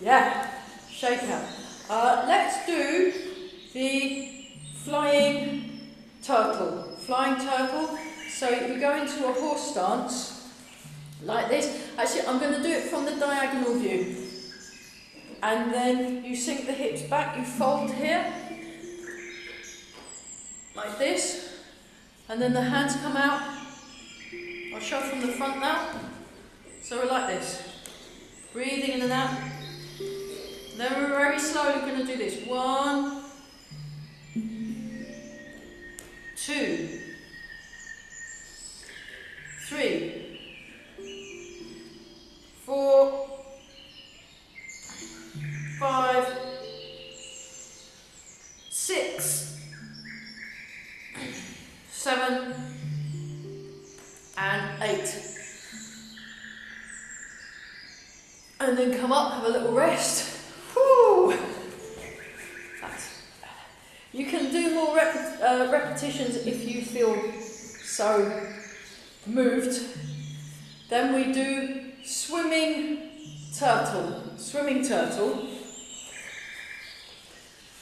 Yeah, shake out. Uh, let's do the flying turtle. Flying turtle. So we go into a horse stance like this. Actually, I'm going to do it from the diagonal view. And then you sink the hips back, you fold here, like this. And then the hands come out. I'll show from the front now. So we're like this. Breathing in and out. Then we're very slowly going to do this. One, two, three, four, five, six, seven, and eight. And then come up, have a little rest. Whew. You can do more rep- uh, repetitions if you feel so moved. Then we do swimming turtle. Swimming turtle.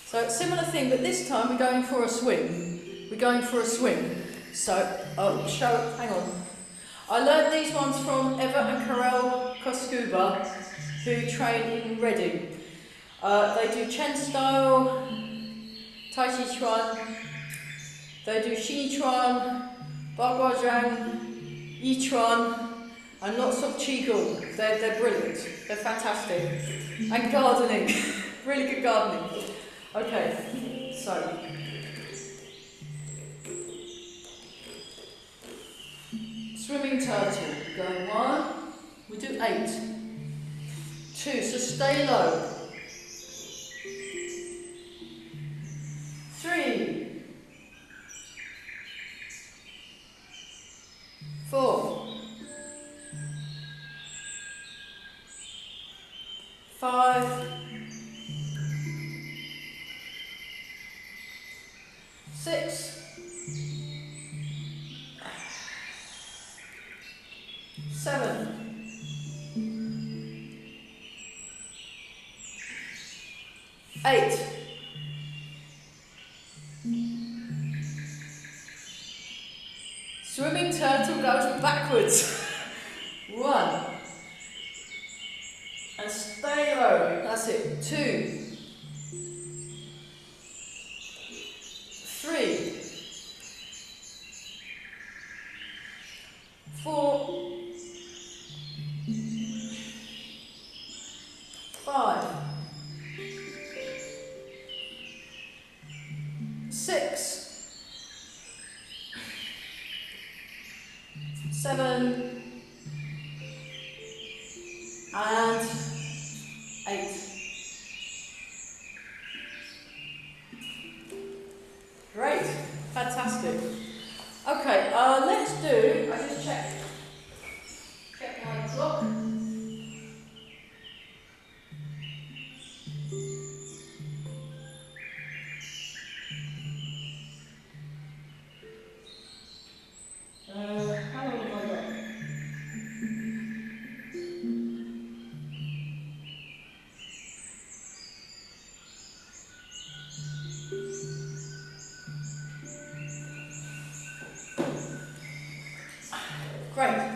So it's similar thing, but this time we're going for a swim. We're going for a swim. So I'll show. Hang on. I learned these ones from Eva and Karel Koskuba, who train in Reading. Uh, they do Chen style, Tai Chi Chuan, they do Xi Chuan, Bagua Yi Chuan, and lots of Qigong. They're, they're brilliant, they're fantastic. And gardening, really good gardening. Okay, so. Swimming turtle, go one, we do eight. Two, so stay low. Three. Four. Five. Six. Seven. Eight. Swimming turtle goes backwards. One. And stay low. That's it. Two. Three. Four. Great.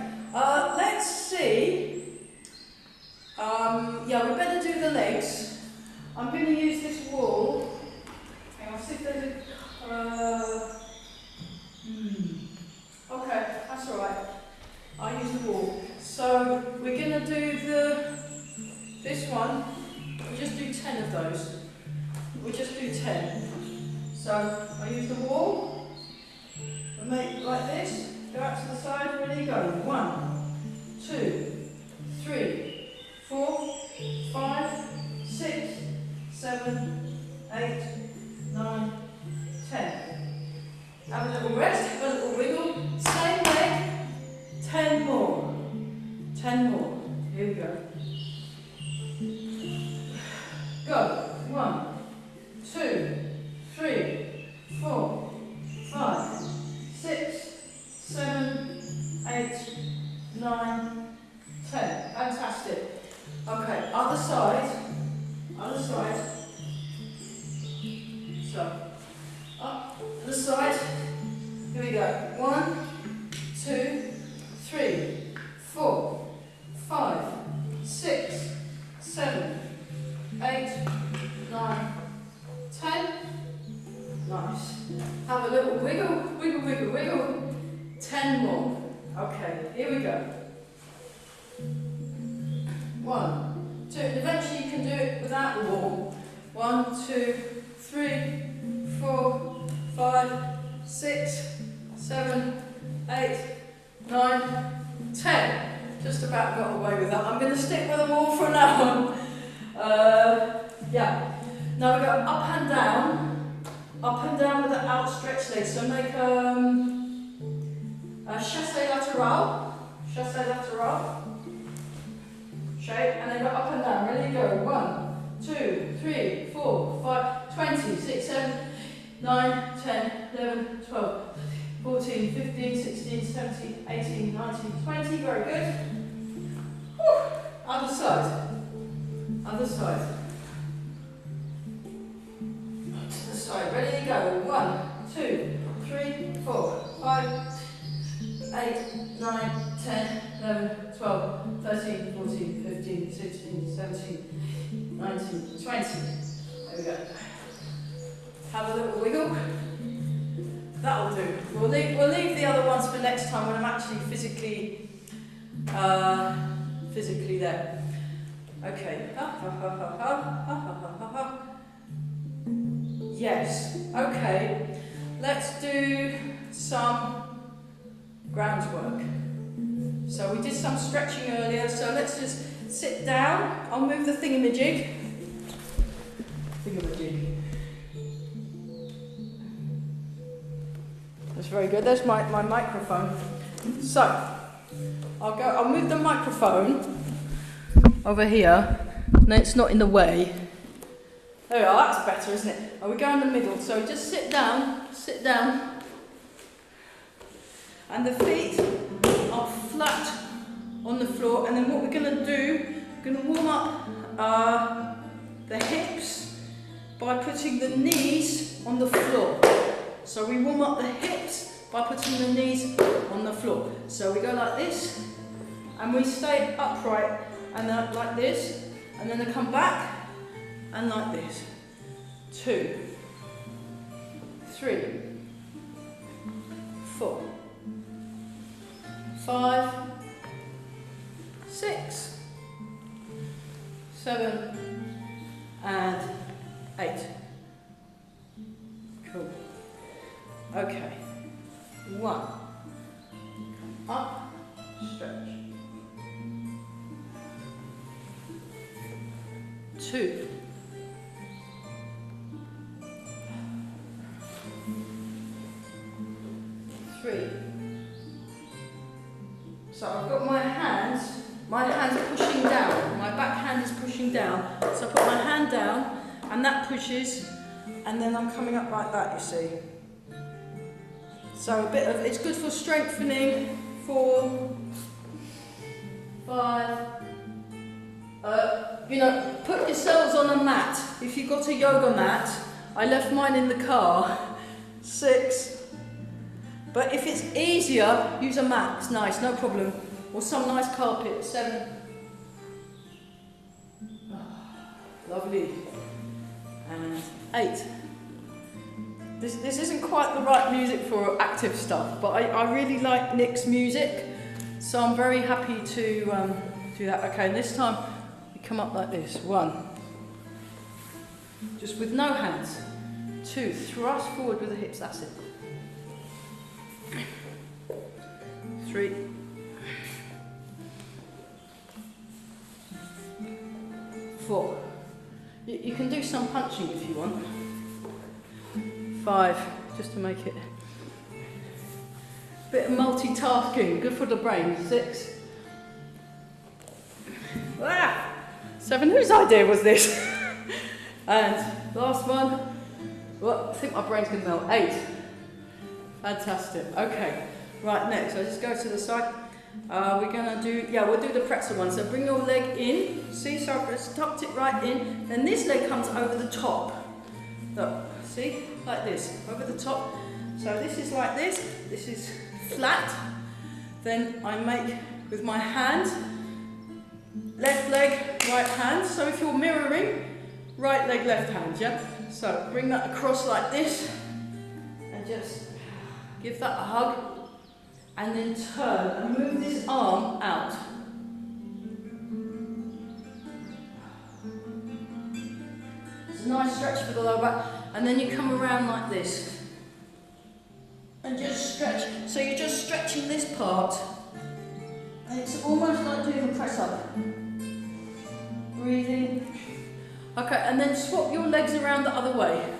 20. Very good. Whew. Other side. Other side. To the side. Ready to go. One, two, three, four, five, eight, nine, 10, 11, 12, 13, 14, 15, 16, 17, 19, 20. There we go. Have a little wiggle. That'll do. We'll leave, we'll leave the other ones for next time when I'm actually physically, uh, physically there. Okay. Yes. Okay. Let's do some groundwork. So we did some stretching earlier, so let's just sit down. I'll move the thingamajig. Thingamajig. That's very good. There's my, my microphone. So, I'll go I'll move the microphone over here. No, it's not in the way. There we are, that's better, isn't it? Oh, we go in the middle. So just sit down, sit down. And the feet are flat on the floor. And then what we're going to do, we're going to warm up uh, the hips by putting the knees on the floor. So we warm up the hips by putting the knees on the floor. So we go like this, and we stay upright, and then like this, and then they come back, and like this. Two, three, four, five, six, seven, and eight. Cool. Okay. One. Up stretch. Two. Three. So I've got my hands, my hands pushing down, my back hand is pushing down. So I put my hand down and that pushes and then I'm coming up like that, you see. So a bit of, it's good for strengthening, four, five, uh, you know, put yourselves on a mat. If you've got a yoga mat, I left mine in the car, six, but if it's easier, use a mat, it's nice, no problem. Or some nice carpet, seven. lovely. And eight. This, this isn't quite the right music for active stuff, but I, I really like Nick's music, so I'm very happy to um, do that. Okay, and this time come up like this. One. Just with no hands. Two. Thrust forward with the hips, that's it. Three. Four. You, you can do some punching if you want five, just to make it a bit of multitasking, good for the brain. Six. Seven, whose idea was this? and last one, well, I think my brain's to melt. Eight. Fantastic. Okay, right, next, so just go to the side. Uh, we're to do, yeah, we'll do the pretzel one. So bring your leg in. See, so I've tucked it right in. Then this leg comes over the top. Look, see? like this, over the top. So this is like this, this is flat. Then I make with my hand, left leg, right hand. So if you're mirroring, right leg, left hand, yeah? So bring that across like this and just give that a hug and then turn and move this arm out. It's a nice stretch for the lower back and then you come around like this and just stretch. So you're just stretching this part and it's almost like doing a press up. Breathing. Okay, and then swap your legs around the other way.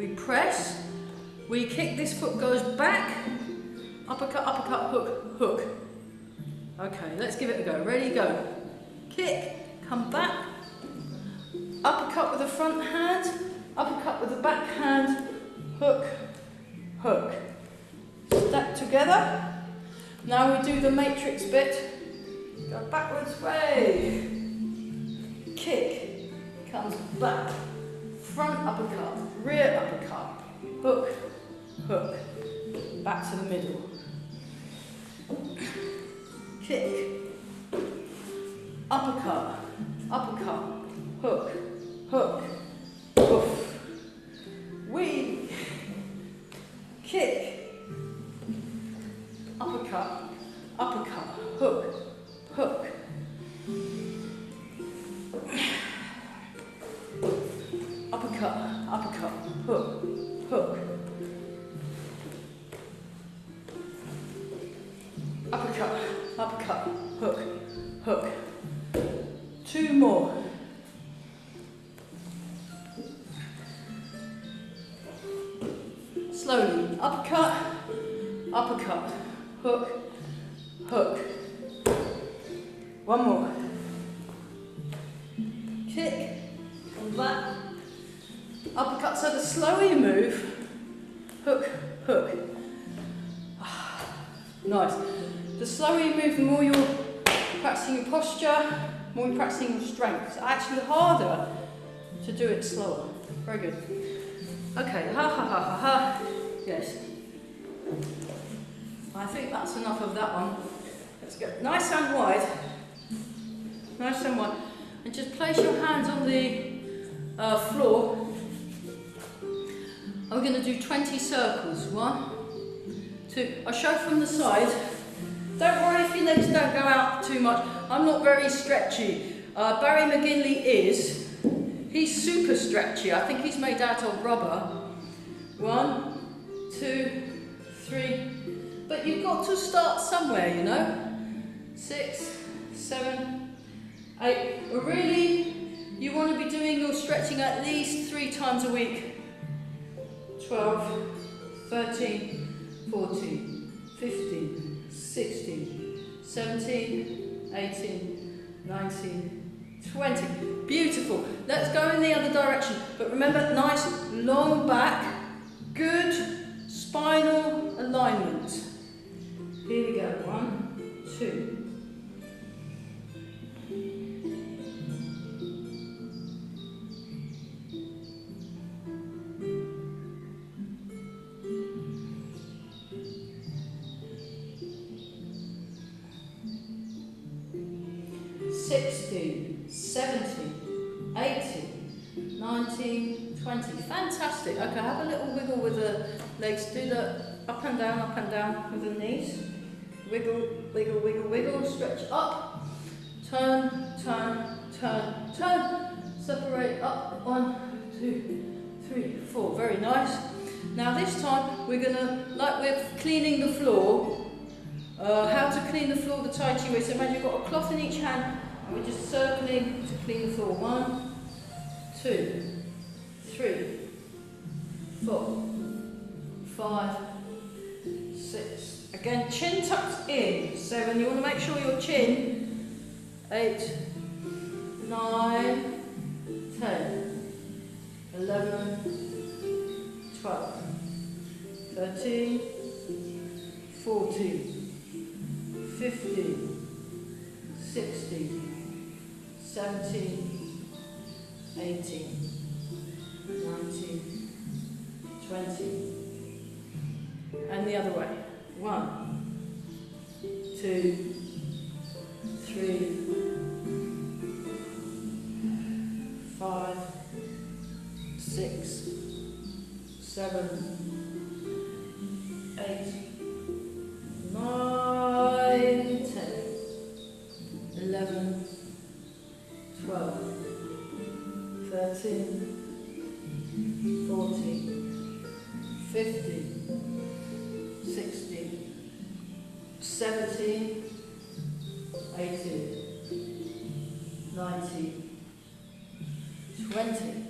we press, We kick, this foot goes back, uppercut, uppercut, hook, hook. Okay, let's give it a go. Ready, go. Kick, come back, uppercut with the front hand, uppercut with the back hand, hook, hook. Step together. Now we do the matrix bit. Go backwards, way. Kick, comes back, front uppercut, rear uppercut, hook, hook, back to the middle. Kick, uppercut, uppercut, hook, hook, hoof, we, kick, uppercut, uppercut, hook, hook. Uppercut, uppercut, hook, hook. Uppercut, uppercut, hook, hook. Two more. Slowly, uppercut, uppercut, hook, hook. One more. Kick, and back, uppercut. So the slower you move, hook, hook. Nice. The slower you move, the more you're practicing your posture, more you're practicing your strength. It's actually harder to do it slower. Very good. Okay, ha ha ha ha ha. Yes. I think that's enough of that one. Let's go. Nice and wide. Nice and wide. And just place your hands on the uh, floor. I'm going to do 20 circles. One, two. I'll show from the side. Don't worry if your legs don't go out too much. I'm not very stretchy. Uh, Barry McGinley is. He's super stretchy. I think he's made out of rubber. One, two, three. But you've got to start somewhere, you know. Six, seven, eight. Really, you want to be doing your stretching at least three times a week. 12, 13, 14, 15, 16, 17, 18, 19, 20. Beautiful. Let's go in the other direction. But remember, nice long back, good spinal alignment. Here we go. One, two. Down, up and down with the knees. Wiggle, wiggle, wiggle, wiggle. Stretch up. Turn, turn, turn, turn. Separate up. One, two, three, four. Very nice. Now this time we're gonna, like we're cleaning the floor, uh, how to clean the floor the Tai Chi way. So imagine you've got a cloth in each hand and we're just circling to clean the floor. One, two, three, four, five, six. Again, chin tucked in. Seven. You want to make sure your chin. Eight, nine, ten, eleven, twelve, thirteen, fourteen. 15, 16, 17, 18, 19, 20. And the other way. One, two, three, five, six, seven, eight, nine, ten, eleven, twelve, thirteen, fourteen, fifteen, sixteen, seventeen, eighteen, nineteen, twenty.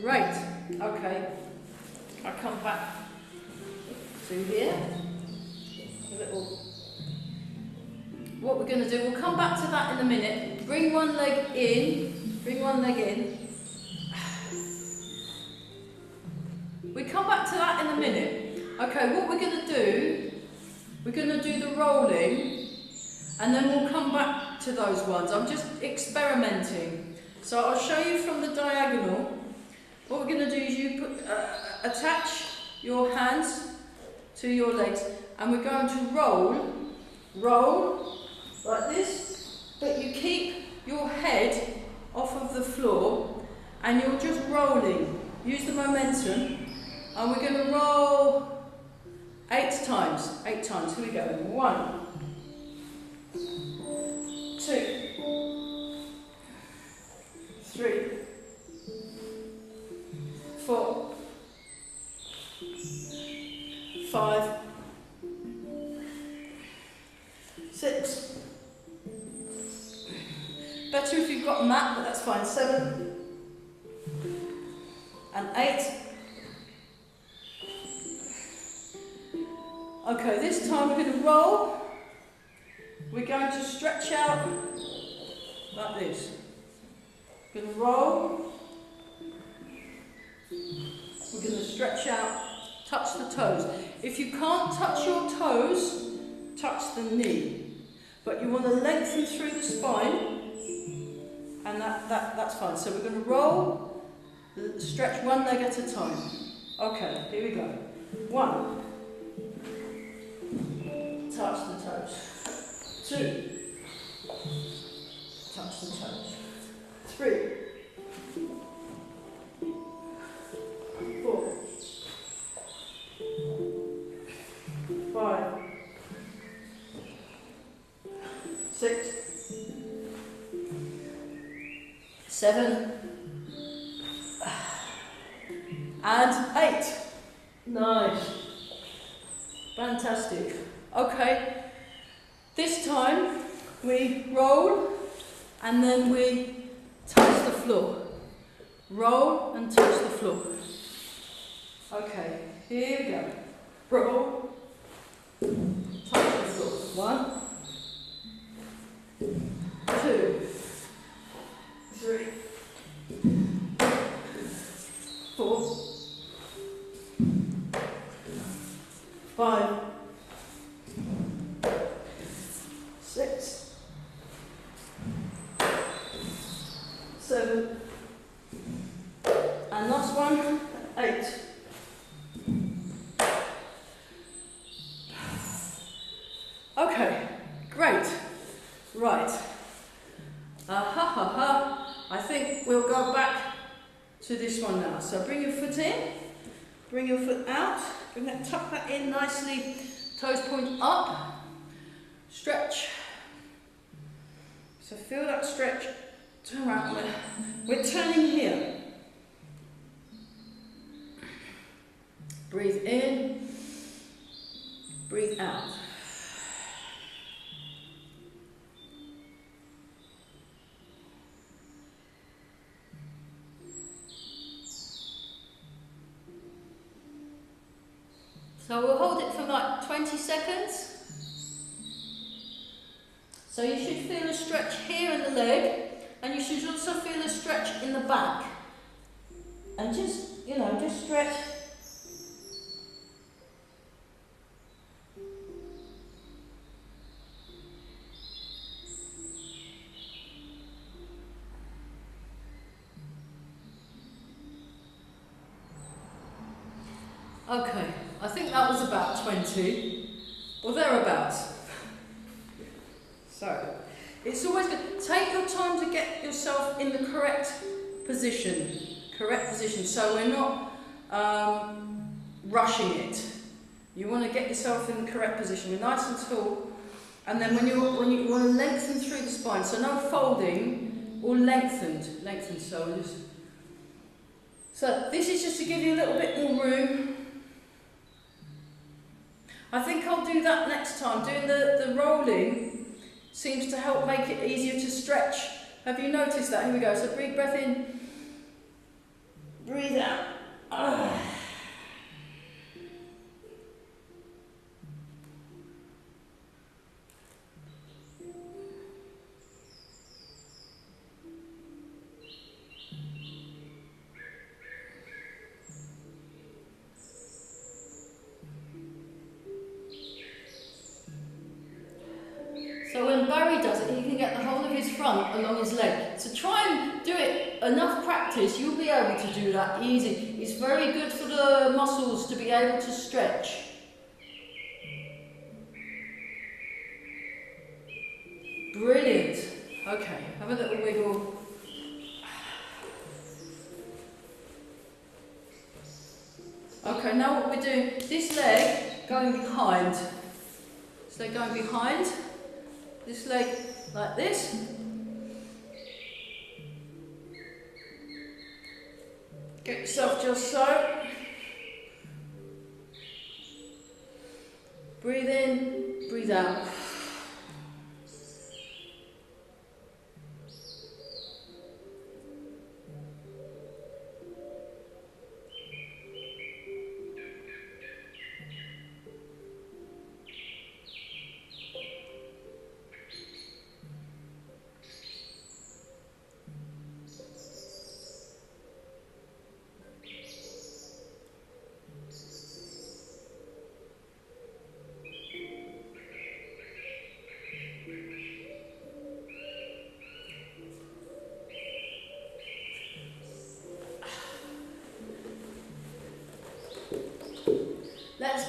Great. Okay. I come back to here. A little. What we're going to do, we'll come back to that in a minute. Bring one leg in. Bring one leg in. We come back to that in a minute. Okay, what we're going to do, we're going to do the rolling and then we'll come back to those ones. I'm just experimenting. So I'll show you from the diagonal. What we're going to do is you put, uh, attach your hands to your legs and we're going to roll, roll like this, but you keep your head off of the floor and you're just rolling. Use the momentum and we're going to roll eight times. Eight times. Here we go. One, two, three, four, five, six. Better if you've got a mat, but that's fine. Seven and eight. Okay, this time we're going to roll. We're going to stretch out like this. We're going to roll. We're going to stretch out, touch the toes. If you can't touch your toes, touch the knee. But you want to lengthen through the spine, and that, that, that's fine. So we're going to roll, stretch one leg at a time. Okay, here we go. One touch the toes. Two, touch the toes. Three, four, five, six, seven, and eight. Nice. Fantastic. Okay, this time we roll and then we touch the floor. Roll and touch the floor. Okay, here we go. Roll, touch the floor. One, two, three, four, five, Right. Uh, ha ha ha. I think we'll go back to this one now. So bring your foot in, bring your foot out, bring that, tuck that in nicely, toes point up, stretch. So feel that stretch Turn around. We're, we're turning here. Breathe in. Breathe out. So we'll hold it for like 20 seconds. So you should feel a stretch here in the leg. And you should also feel a stretch in the back. And just, you know, just stretch. I think that was about 20, or thereabouts. so, it's always good. Take your time to get yourself in the correct position. Correct position. So we're not um, rushing it. You want to get yourself in the correct position. We're nice and tall. And then when you when you, want to lengthen through the spine, so no folding or lengthened, lengthened. Just so this is just to give you a little bit more room. I think I'll do that next time, doing the, the rolling seems to help make it easier to stretch. Have you noticed that? Here we go. So breathe breath in, breathe out. So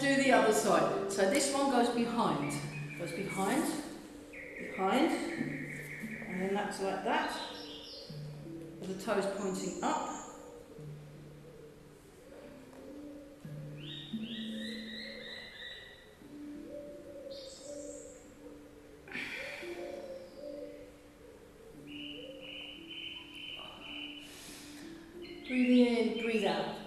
do the other side. So this one goes behind. Goes behind, behind, and then that's like that. With the toes pointing up. Breathe in, breathe out.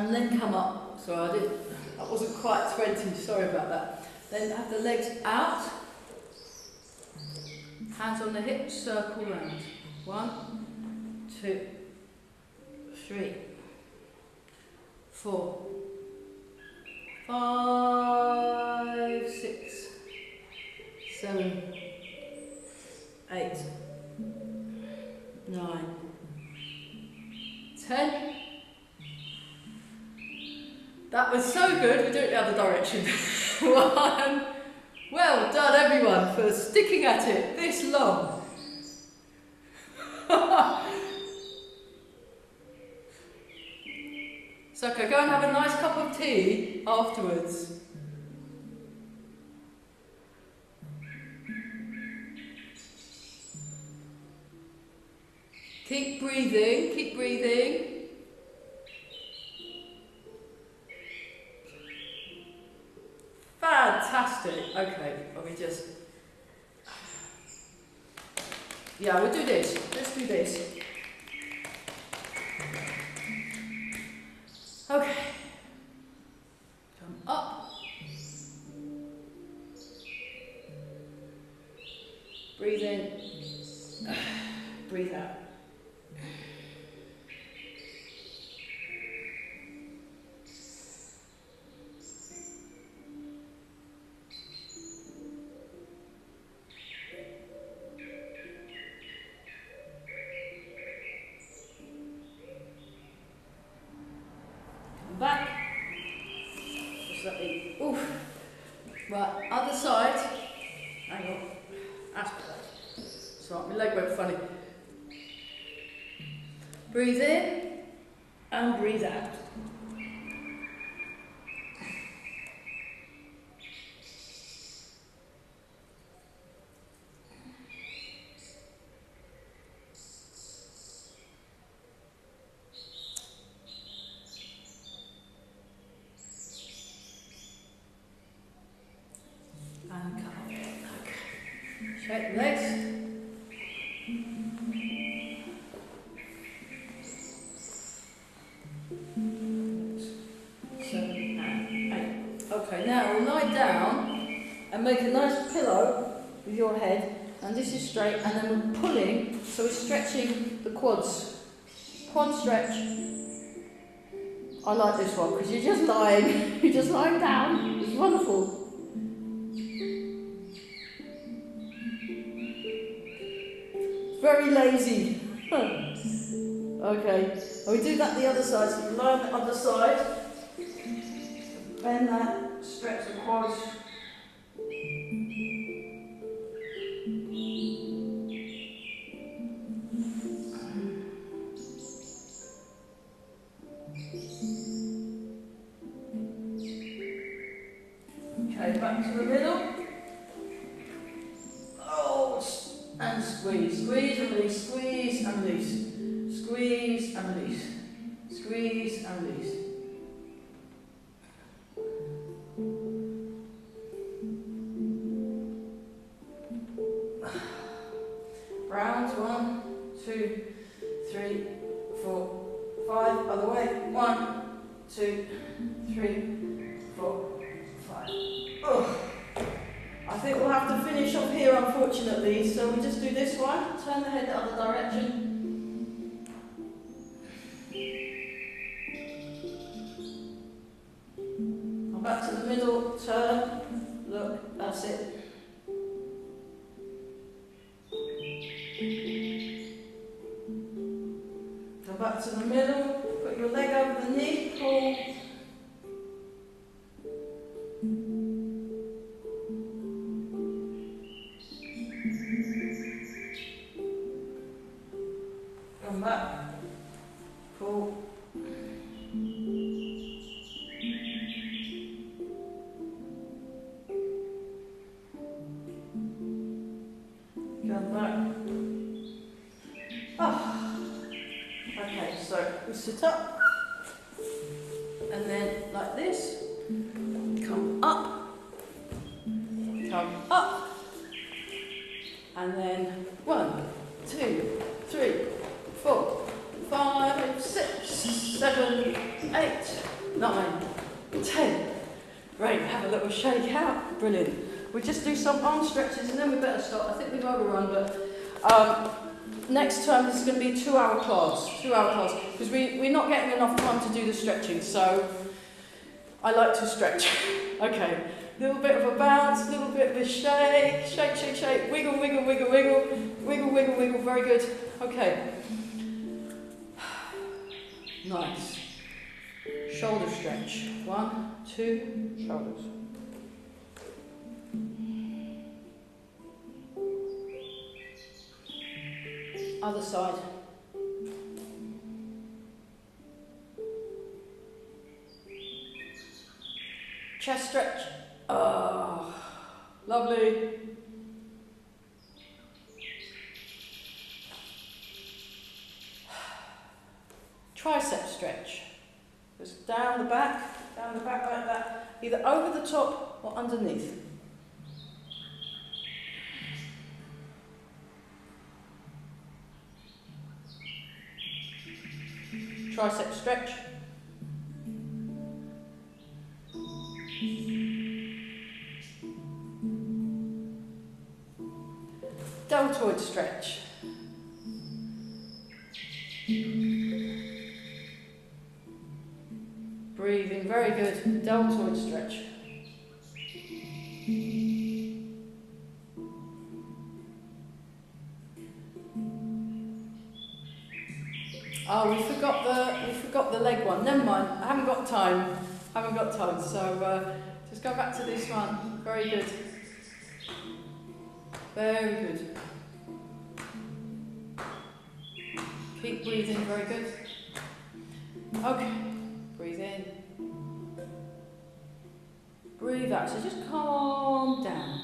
and then come up. So I did. That wasn't quite 20, sorry about that. Then have the legs out, hands on the hips, circle round. One, two, three, four, One. Well done everyone for sticking at it this long. so okay, go and have a nice cup of tea afterwards. Keep breathing, keep breathing. Oof. Right, other side. Hang on. That's better. Sorry, my leg went funny. Breathe in and breathe out. And make a nice pillow with your head, and this is straight, and then we're pulling, so we're stretching the quads. Quad stretch. I like this one because you're just lying, you're just lying down. It's wonderful. Very lazy. okay, and we do that the other side. So you lie on the other side, bend that, stretch the quads. Two-hour class because we we're not getting enough time to do the stretching. So I like to stretch. okay. Little bit of a bounce, little bit of a shake, shake, shake, shake, wiggle, wiggle, wiggle, wiggle, wiggle, wiggle, wiggle. Very good. Okay. Nice. Shoulder stretch. One, two, shoulders. Other side. Chest stretch. Oh, lovely. Tricep stretch. Just down the back, down the back like that, either over the top or underneath. Tricep stretch. Deltoid stretch. Oh, we forgot the we forgot the leg one. Never mind. I haven't got time. I haven't got time. So uh, just go back to this one. Very good. Very good. Keep breathing. Very good. Okay. Out. So just calm down.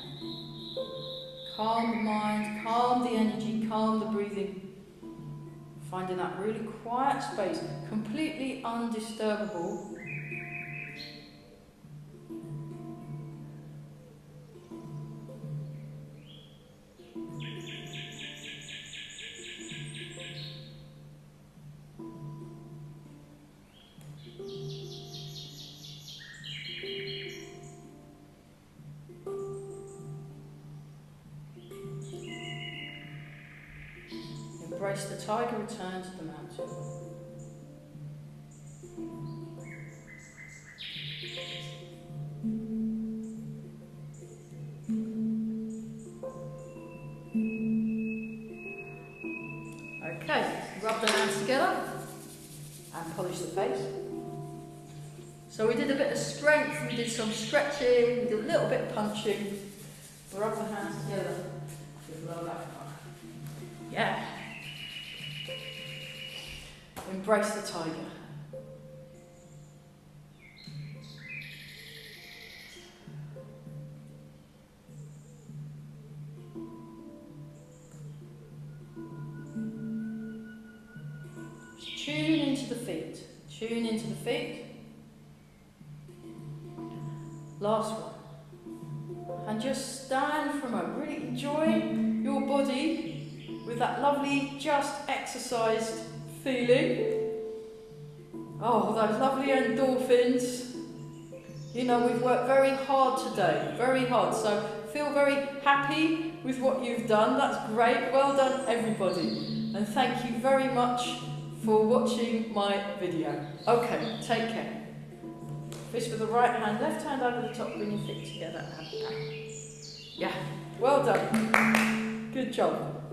Calm the mind, calm the energy, calm the breathing. Finding that really quiet space, completely undisturbable. Some stretching, did a little bit of punching. Lovely endorphins. You know, we've worked very hard today, very hard. So feel very happy with what you've done. That's great. Well done, everybody. And thank you very much for watching my video. Okay, take care. Fist with the right hand, left hand over the top, bring your feet together. Yeah, well done. Good job.